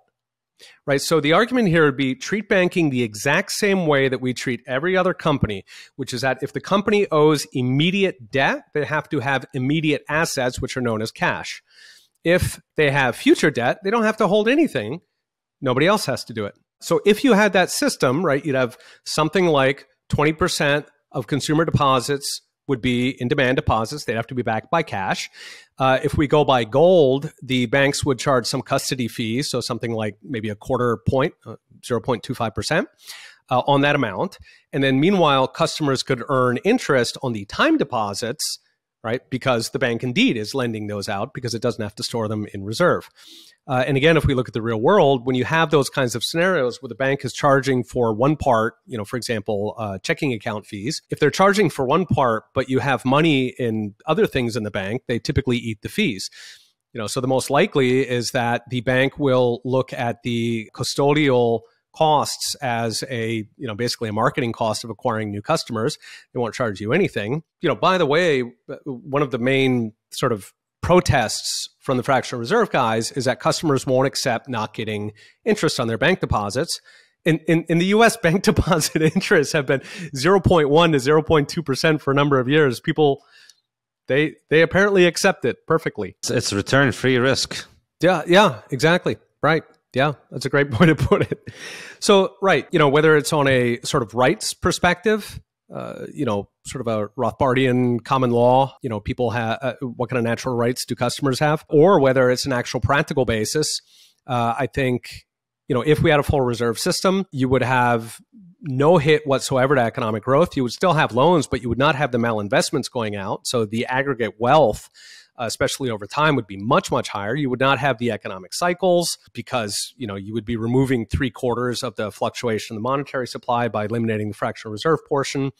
right? So the argument here would be treat banking the exact same way that we treat every other company, which is that if the company owes immediate debt, they have to have immediate assets, which are known as cash. If they have future debt, they don't have to hold anything. Nobody else has to do it. So if you had that system, right, you'd have something like 20% of consumer deposits would be in demand deposits. They'd have to be backed by cash. Uh, if we go by gold, the banks would charge some custody fees, so something like maybe a quarter point, uh, 0.25%. Uh, on that amount. And then meanwhile, customers could earn interest on the time deposits, right? Because the bank indeed is lending those out because it doesn't have to store them in reserve. Uh, and again, if we look at the real world, when you have those kinds of scenarios where the bank is charging for one part, you know, for example, uh, checking account fees, if they're charging for one part, but you have money in other things in the bank, they typically eat the fees. You know, so the most likely is that the bank will look at the custodial costs as a you know basically a marketing cost of acquiring new customers they won't charge you anything you know by the way one of the main sort of protests from the fractional reserve guys is that customers won't accept not getting interest on their bank deposits. In, in, in the US, bank deposit interests have been 0.1 to 0.2% for a number of years. People, they, they apparently accept it perfectly. It's, it's return free risk. Yeah, yeah, exactly. Right. Yeah, that's a great point to put it. So, right, you know, whether it's on a sort of rights perspective, uh, you know, sort of a Rothbardian common law, you know, people have uh, what kind of natural rights do customers have, or whether it's an actual practical basis. Uh, I think, you know, if we had a full reserve system, you would have no hit whatsoever to economic growth. You would still have loans, but you would not have the malinvestments going out. So the aggregate wealth uh, especially over time, would be much, much higher. You would not have the economic cycles because, you know, you would be removing three quarters of the fluctuation in the monetary supply by eliminating the fractional reserve portion.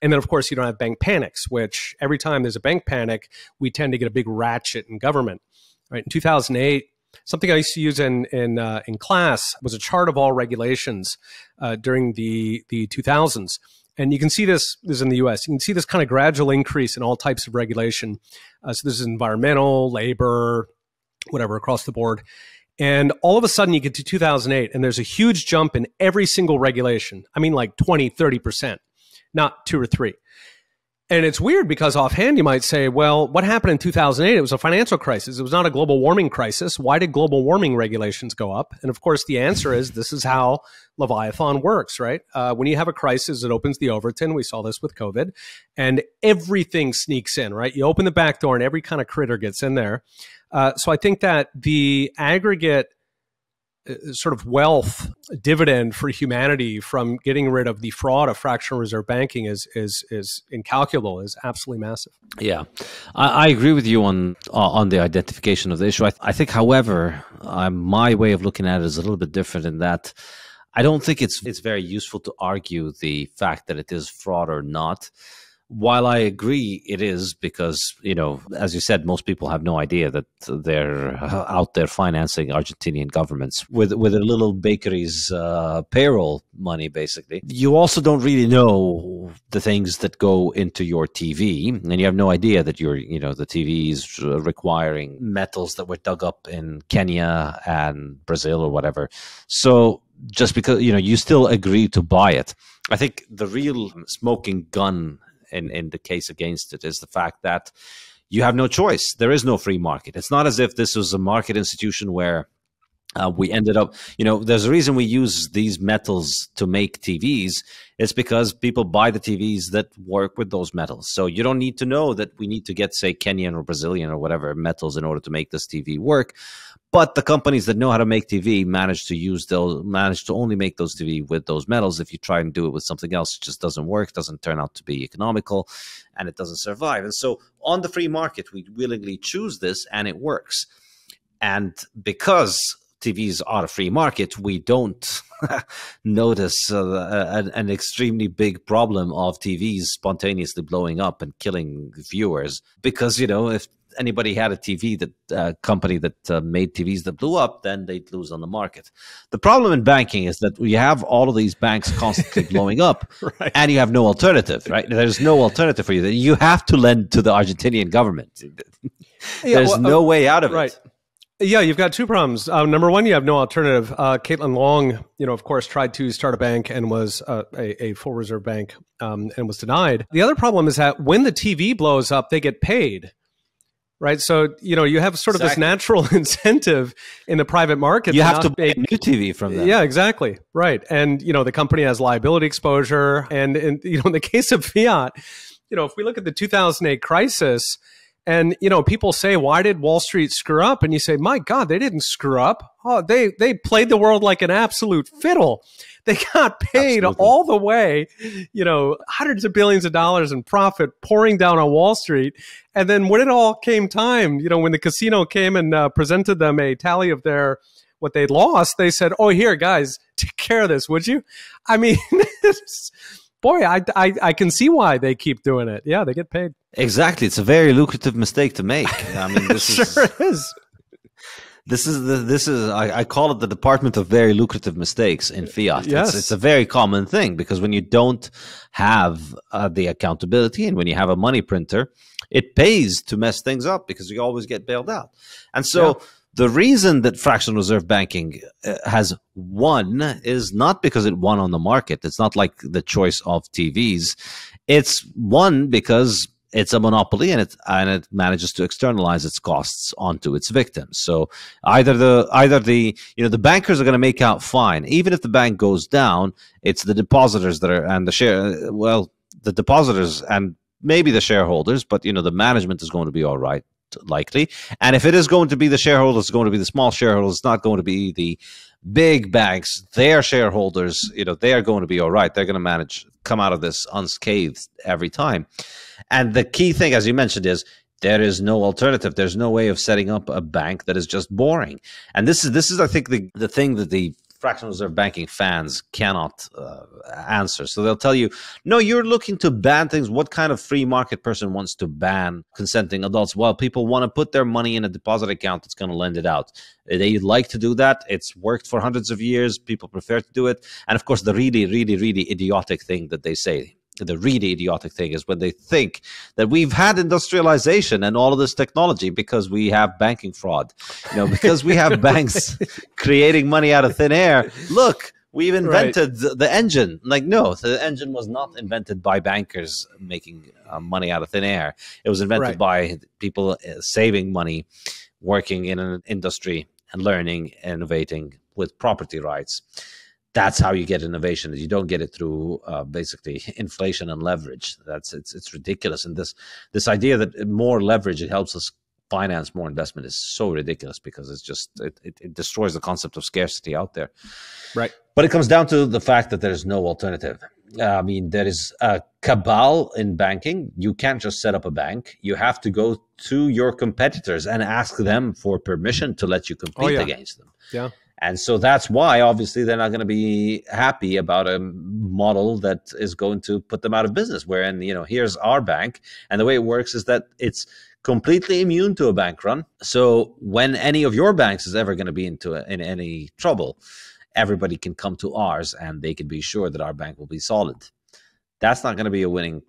And then, of course, you don't have bank panics, which every time there's a bank panic, we tend to get a big ratchet in government. Right? In 2008, something I used to use in in uh, in class was a chart of all regulations uh, during the the 2000s. And you can see this, this is in the US. You can see this kind of gradual increase in all types of regulation. Uh, so this is environmental, labor, whatever, across the board. And all of a sudden you get to 2008 and there's a huge jump in every single regulation. I mean, like 20, 30%, not two or three. And it's weird because offhand you might say, well, what happened in 2008? It was a financial crisis. It was not a global warming crisis. Why did global warming regulations go up? And of course, the answer is this is how Leviathan works, right? Uh, when you have a crisis, it opens the Overton. We saw this with COVID, and everything sneaks in, right? You open the back door and every kind of critter gets in there. Uh, so I think that the aggregate Uh, uh, sort of wealth dividend for humanity from getting rid of the fraud of fractional reserve banking is is is incalculable is absolutely massive. Yeah. I, I agree with you on uh, on the identification of the issue. I, I think however uh, my way of looking at it is a little bit different in that i don't think it's it's very useful to argue the fact that it is fraud or not while I agree it is because, you know, as you said, most people have no idea that they're uh, out there financing Argentinian governments with, with their little bakeries uh, payroll money, basically. You also don't really know the things that go into your TV, and you have no idea that your, you know, the TV is requiring metals that were dug up in Kenya and Brazil or whatever. So just because, you know, you still agree to buy it. I think the real smoking gun in, in the case against it is the fact that you have no choice. There is no free market. It's not as if this was a market institution where uh, we ended up, you know, there's a reason we use these metals to make TVs. It's because people buy the TVs that work with those metals. So you don't need to know that we need to get, say, Kenyan or Brazilian or whatever metals in order to make this TV work. But the companies that know how to make TV manage to use those, manage to only make those TV with those metals. If you try and do it with something else, it just doesn't work, doesn't turn out to be economical, and it doesn't survive. And so on the free market, we willingly choose this and it works. And because TVs are a free market, we don't notice uh, an, an, extremely big problem of TVs spontaneously blowing up and killing viewers. Because, you know, if anybody had a TV that uh, company that uh, made TVs that blew up, then they'd lose on the market. The problem in banking is that you have all of these banks constantly blowing up, right. and you have no alternative. Right? There's no alternative for you. You have to lend to the Argentinian government. Yeah, There's well, no uh, way out of right. it. Yeah, you've got two problems. Uh, number one, you have no alternative. Uh, Caitlin Long, you know, of course, tried to start a bank and was uh, a, a, full reserve bank um, and was denied. The other problem is that when the TV blows up, they get paid. Right, so you know you have sort of exactly. this natural incentive in the private market. You have to buy new TV from them. Yeah, exactly. Right, and you know the company has liability exposure, and in you know in the case of fiat, you know if we look at the 2008 crisis, and you know, people say, "Why did Wall Street screw up?" And you say, "My God, they didn't screw up. Oh, they they played the world like an absolute fiddle. They got paid Absolutely. all the way, you know, hundreds of billions of dollars in profit pouring down on Wall Street. And then when it all came time, you know, when the casino came and uh, presented them a tally of their what they'd lost, they said, "Oh, here, guys, take care of this, would you?" I mean boy, I, I, I can see why they keep doing it. Yeah, they get paid. Exactly. It's a very lucrative mistake to make. I mean, this sure is, is. This is the, this is I, I, call it the department of very lucrative mistakes in fiat. Yes. It's, it's a very common thing because when you don't have uh, the accountability and when you have a money printer, it pays to mess things up because you always get bailed out. And so. Yeah the reason that fractional reserve banking uh, has won is not because it won on the market. It's not like the choice of TVs. It's won because it's a monopoly and it and it manages to externalize its costs onto its victims. So either the either the you know the bankers are going to make out fine, even if the bank goes down. It's the depositors that are and the share well the depositors and maybe the shareholders, but you know the management is going to be all right likely. And if it is going to be the shareholders, it's going to be the small shareholders. It's not going to be the big banks. Their shareholders, you know, they are going to be all right. They're going to manage come out of this unscathed every time. And the key thing, as you mentioned, is there is no alternative. There's no way of setting up a bank that is just boring. And this is this is, I think, the the thing that the fractional reserve banking fans cannot uh, answer. So they'll tell you, no, you're looking to ban things. What kind of free market person wants to ban consenting adults? Well, people want to put their money in a deposit account that's going to lend it out. They like to do that. It's worked for hundreds of years. People prefer to do it. And of course, the really, really, really idiotic thing that they say the really idiotic thing is when they think that we've had industrialization and all of this technology because we have banking fraud. You know because we have banks creating money out of thin air. Look we've invented right. the, engine. Like no the engine was not invented by bankers making uh, money out of thin air. It was invented right. by people uh, saving money working in an industry and learning innovating with property rights that's how you get innovation. You don't get it through uh, basically inflation and leverage. That's it's it's ridiculous. And this this idea that more leverage it helps us finance more investment is so ridiculous because it's just it, it, it destroys the concept of scarcity out there. Right. But it comes down to the fact that there's no alternative. I mean, there is a cabal in banking. You can't just set up a bank. You have to go to your competitors and ask them for permission to let you compete oh, yeah. against them. Yeah. And so that's why, obviously, they're not going to be happy about a model that is going to put them out of business. Wherein, you know, here's our bank, and the way it works is that it's completely immune to a bank run. So when any of your banks is ever going to be into a, in any trouble, everybody can come to ours, and they can be sure that our bank will be solid. That's not going to be a winning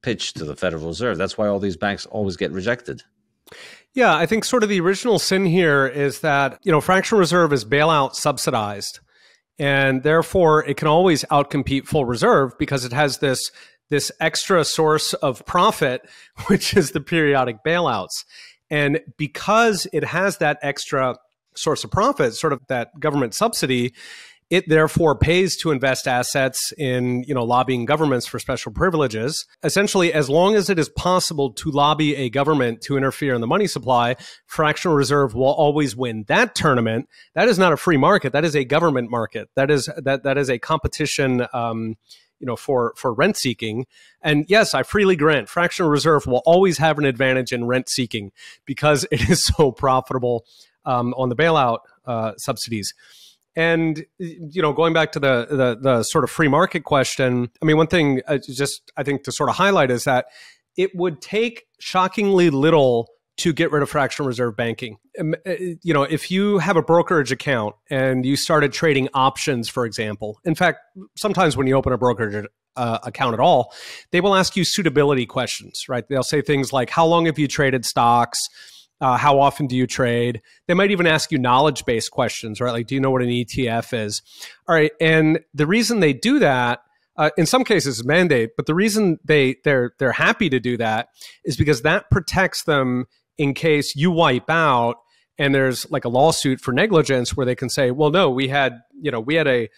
pitch to the Federal Reserve. That's why all these banks always get rejected. Yeah, I think sort of the original sin here is that, you know, fractional reserve is bailout subsidized. And therefore it can always outcompete full reserve because it has this this extra source of profit, which is the periodic bailouts. And because it has that extra source of profit, sort of that government subsidy, it therefore pays to invest assets in, you know, lobbying governments for special privileges. Essentially, as long as it is possible to lobby a government to interfere in the money supply, fractional reserve will always win that tournament. That is not a free market. That is a government market. That is that that is a competition. Um, you know, for for rent seeking. And yes, I freely grant fractional reserve will always have an advantage in rent seeking because it is so profitable um, on the bailout uh, subsidies. And you know, going back to the, the, the sort of free market question, I mean, one thing uh, just I think to sort of highlight is that it would take shockingly little to get rid of fractional reserve banking. Um, uh, you know, if you have a brokerage account and you started trading options, for example, in fact, sometimes when you open a brokerage uh, account at all, they will ask you suitability questions, right? They'll say things like, "How long have you traded stocks?" Uh, how often do you trade? They might even ask you knowledge based questions, right? Like, do you know what an ETF is? All right. And the reason they do that, uh, in some cases, mandate, but the reason they they're they're happy to do that is because that protects them in case you wipe out and there's like a lawsuit for negligence where they can say, well, no, we had you know we had a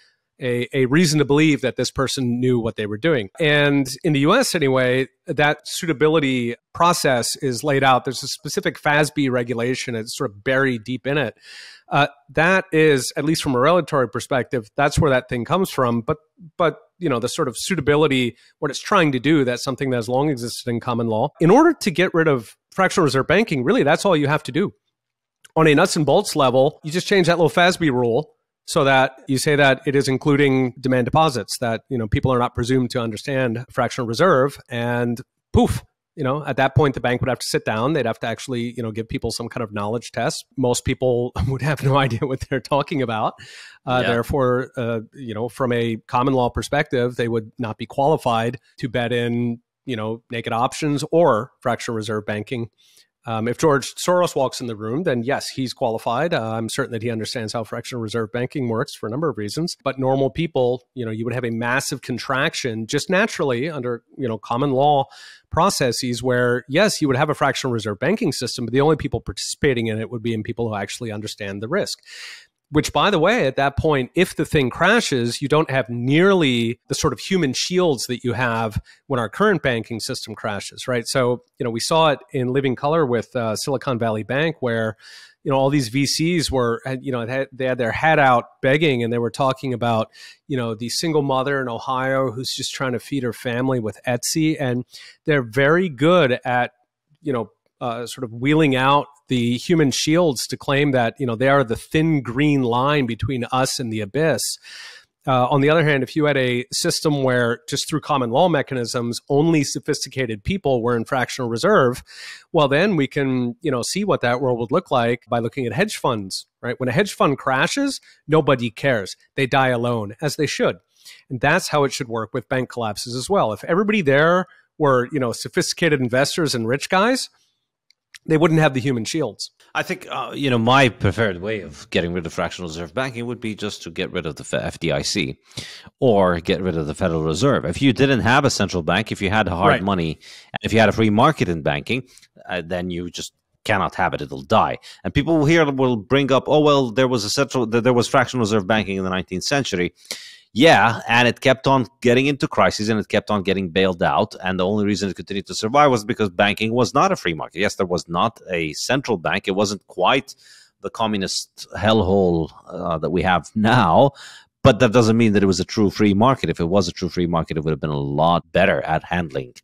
a, a reason to believe that this person knew what they were doing. And in the US, anyway, that suitability process is laid out. There's a specific FASB regulation, it's sort of buried deep in it. Uh, that is, at least from a regulatory perspective, that's where that thing comes from. But, but you know, the sort of suitability, what it's trying to do, that's something that has long existed in common law. In order to get rid of fractional reserve banking, really, that's all you have to do. On a nuts and bolts level, you just change that little FASB rule so that you say that it is including demand deposits that you know people are not presumed to understand fractional reserve and poof you know at that point the bank would have to sit down. They'd have to actually you know give people some kind of knowledge test. Most people would have no idea what they're talking about. Uh, yeah. therefore uh, you know from a common law perspective they would not be qualified to bet in you know naked options or fractional reserve banking um, if George Soros walks in the room, then yes, he's qualified. Uh, I'm certain that he understands how fractional reserve banking works for a number of reasons. But normal people, you know, you would have a massive contraction just naturally under, you know, common law processes where, yes, you would have a fractional reserve banking system, but the only people participating in it would be in people who actually understand the risk which by the way at that point if the thing crashes you don't have nearly the sort of human shields that you have when our current banking system crashes right? So you know we saw it in living color with uh, silicon valley bank where you know all these vcs were you know they had their head out begging and they were talking about you know the single mother in ohio who's just trying to feed her family with etsy. And they're very good at you know uh, sort of wheeling out the human shields to claim that you know they are the thin green line between us and the abyss. Uh, on the other hand, if you had a system where just through common law mechanisms, only sophisticated people were in fractional reserve, well, then we can, you know, see what that world would look like by looking at hedge funds, right? When a hedge fund crashes, nobody cares. They die alone, as they should. And that's how it should work with bank collapses as well. If everybody there were, you know, sophisticated investors and rich guys, they wouldn't have the human shields. I think uh, you know my preferred way of getting rid of fractional reserve banking would be just to get rid of the FDIC or get rid of the Federal Reserve. If you didn't have a central bank, if you had hard right. money, and if you had a free market in banking, uh, then you just cannot have it; it'll die. And people here will bring up, "Oh well, there was a central, there was fractional reserve banking in the 19th century." Yeah, and it kept on getting into crises and it kept on getting bailed out. And the only reason it continued to survive was because banking was not a free market. Yes, there was not a central bank. It wasn't quite the communist hellhole uh, that we have now. But that doesn't mean that it was a true free market. If it was a true free market, it would have been a lot better at handling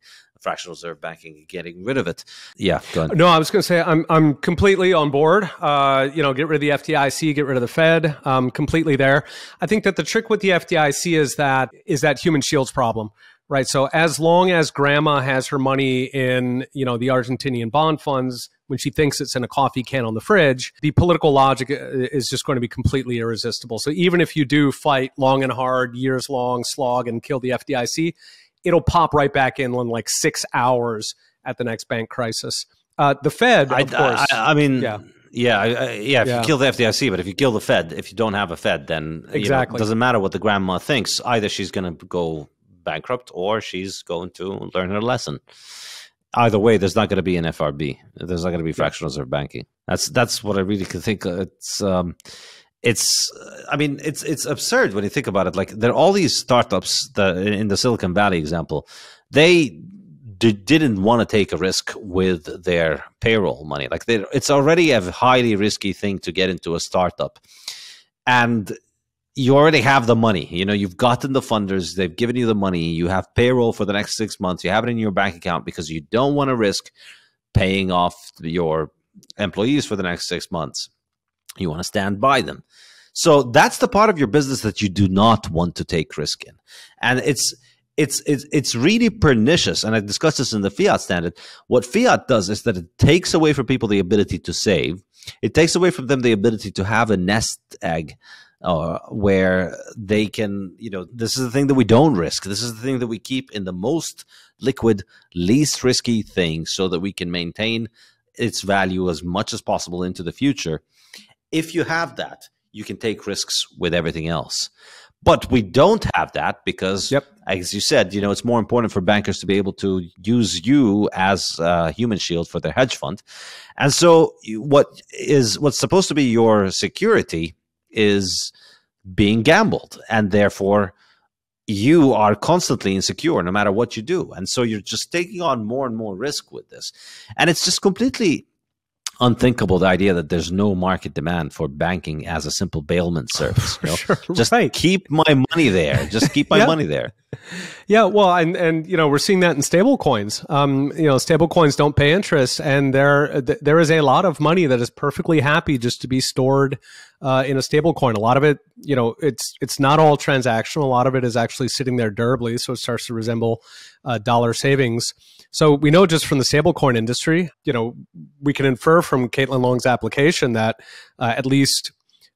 fractional reserve banking getting rid of it. Yeah. No, I was going to say I'm I'm completely on board. Uh, you know, get rid of the FDIC, get rid of the Fed. Um, completely there. I think that the trick with the FDIC is that is that human shields problem. Right. So as long as grandma has her money in, you know, the Argentinian bond funds when she thinks it's in a coffee can on the fridge, the political logic uh, is just going to be completely irresistible. So even if you do fight long and hard, years long slog and kill the FDIC, it'll pop right back in in like six hours at the next bank crisis. Uh, the Fed, of I, course. I, I mean, yeah. Yeah, yeah. If yeah. you kill the FDIC, but if you kill the Fed, if you don't have a Fed, then exactly know, it doesn't matter what the grandma thinks. Either she's going to go bankrupt or she's going to learn her lesson. either way, there's not going to be an FRB. There's not going to be fractional reserve banking. That's that's what I really can think. It's um, it's I mean it's it's absurd when you think about it. Like there are all these startups that in the Silicon Valley example, they didn't want to take a risk with their payroll money. Like it's already a highly risky thing to get into a startup, and you already have the money. You know, you've gotten the funders, they've given you the money, you have payroll for the next six months, you have it in your bank account because you don't want to risk paying off your employees for the next six months. You want to stand by them. So that's the part of your business that you do not want to take risk in. And it's it's it's it's really pernicious. And I discussed this in the fiat standard. What fiat does is that it takes away from people the ability to save. It takes away from them the ability to have a nest egg uh, where they can, you know, this is the thing that we don't risk. This is the thing that we keep in the most liquid, least risky thing so that we can maintain its value as much as possible into the future. If you have that, you can take risks with everything else. But we don't have that because, yep. as you said, you know, it's more important for bankers to be able to use you as a human shield for their hedge fund. And so, what is what's supposed to be your security is being gambled and therefore you are constantly insecure no matter what you do and so you're just taking on more and more risk with this and it's just completely unthinkable the idea that there's no market demand for banking as a simple bailment service. You know? sure, just right. keep my money there. Just keep my yeah. money there. Yeah, well, and and you know we're seeing that in stable coins. Um, you know, stable coins don't pay interest, and there there is a lot of money that is perfectly happy just to be stored uh, in a stable coin. A lot of it, you know, it's it's not all transactional. A lot of it is actually sitting there durably, so it starts to resemble dollar savings. So we know just from the stablecoin industry, you know, we can infer from Caitlin Long's application that uh, at least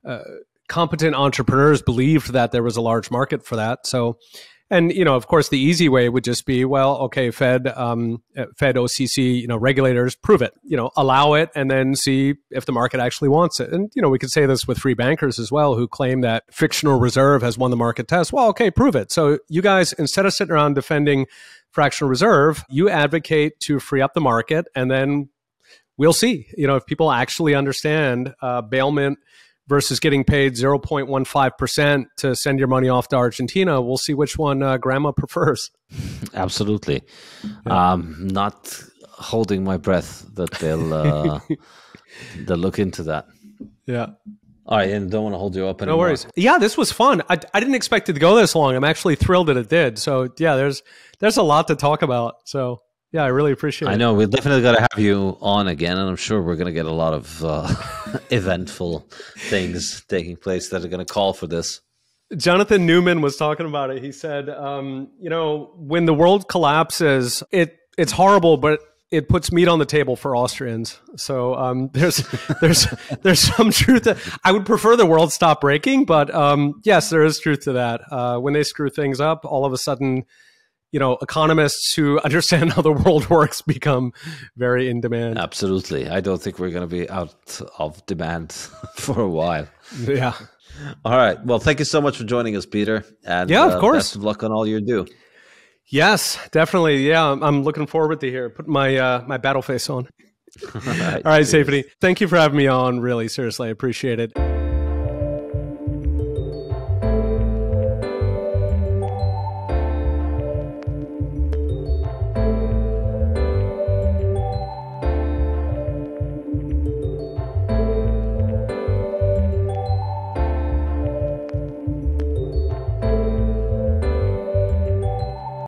uh, competent entrepreneurs believed that there was a large market for that. So, and you know, of course, the easy way would just be, well, okay, Fed, um, uh, Fed, OCC, you know, regulators, prove it, you know, allow it, and then see if the market actually wants it. And you know, we could say this with free bankers as well, who claim that fictional reserve has won the market test. Well, okay, prove it. So you guys, instead of sitting around defending fractional reserve, you advocate to free up the market, and then we'll see. You know, if people actually understand uh, bailment versus getting paid 0.15% to send your money off to Argentina, we'll see which one uh, grandma prefers. Absolutely. Yeah. Um, not holding my breath that they'll uh, they'll look into that. Yeah. All right, and don't want to hold you up anymore. No worries. Yeah, this was fun. I, I didn't expect it to go this long. I'm actually thrilled that it did. So yeah, there's there's a lot to talk about. So yeah, I really appreciate it. I know we definitely got to have you on again, and I'm sure we're going to get a lot of uh, eventful things taking place that are going to call for this. Jonathan Newman was talking about it. He said, um, you know, when the world collapses, it it's horrible, but it puts meat on the table for Austrians. So um, there's there's there's some truth. To, I would prefer the world stop breaking, but um, yes, there is truth to that. Uh, when they screw things up, all of a sudden, you know, economists who understand how the world works become very in demand. Absolutely, I don't think we're going to be out of demand for a while. Yeah. All right. Well, thank you so much for joining us, Peter. And yeah, of uh, course. Best of luck on all you do. Yes, definitely. Yeah, I'm looking forward to here. Put my uh, my battle face on. All right, All right Safety. Thank you for having me on. Really, seriously, I appreciate it.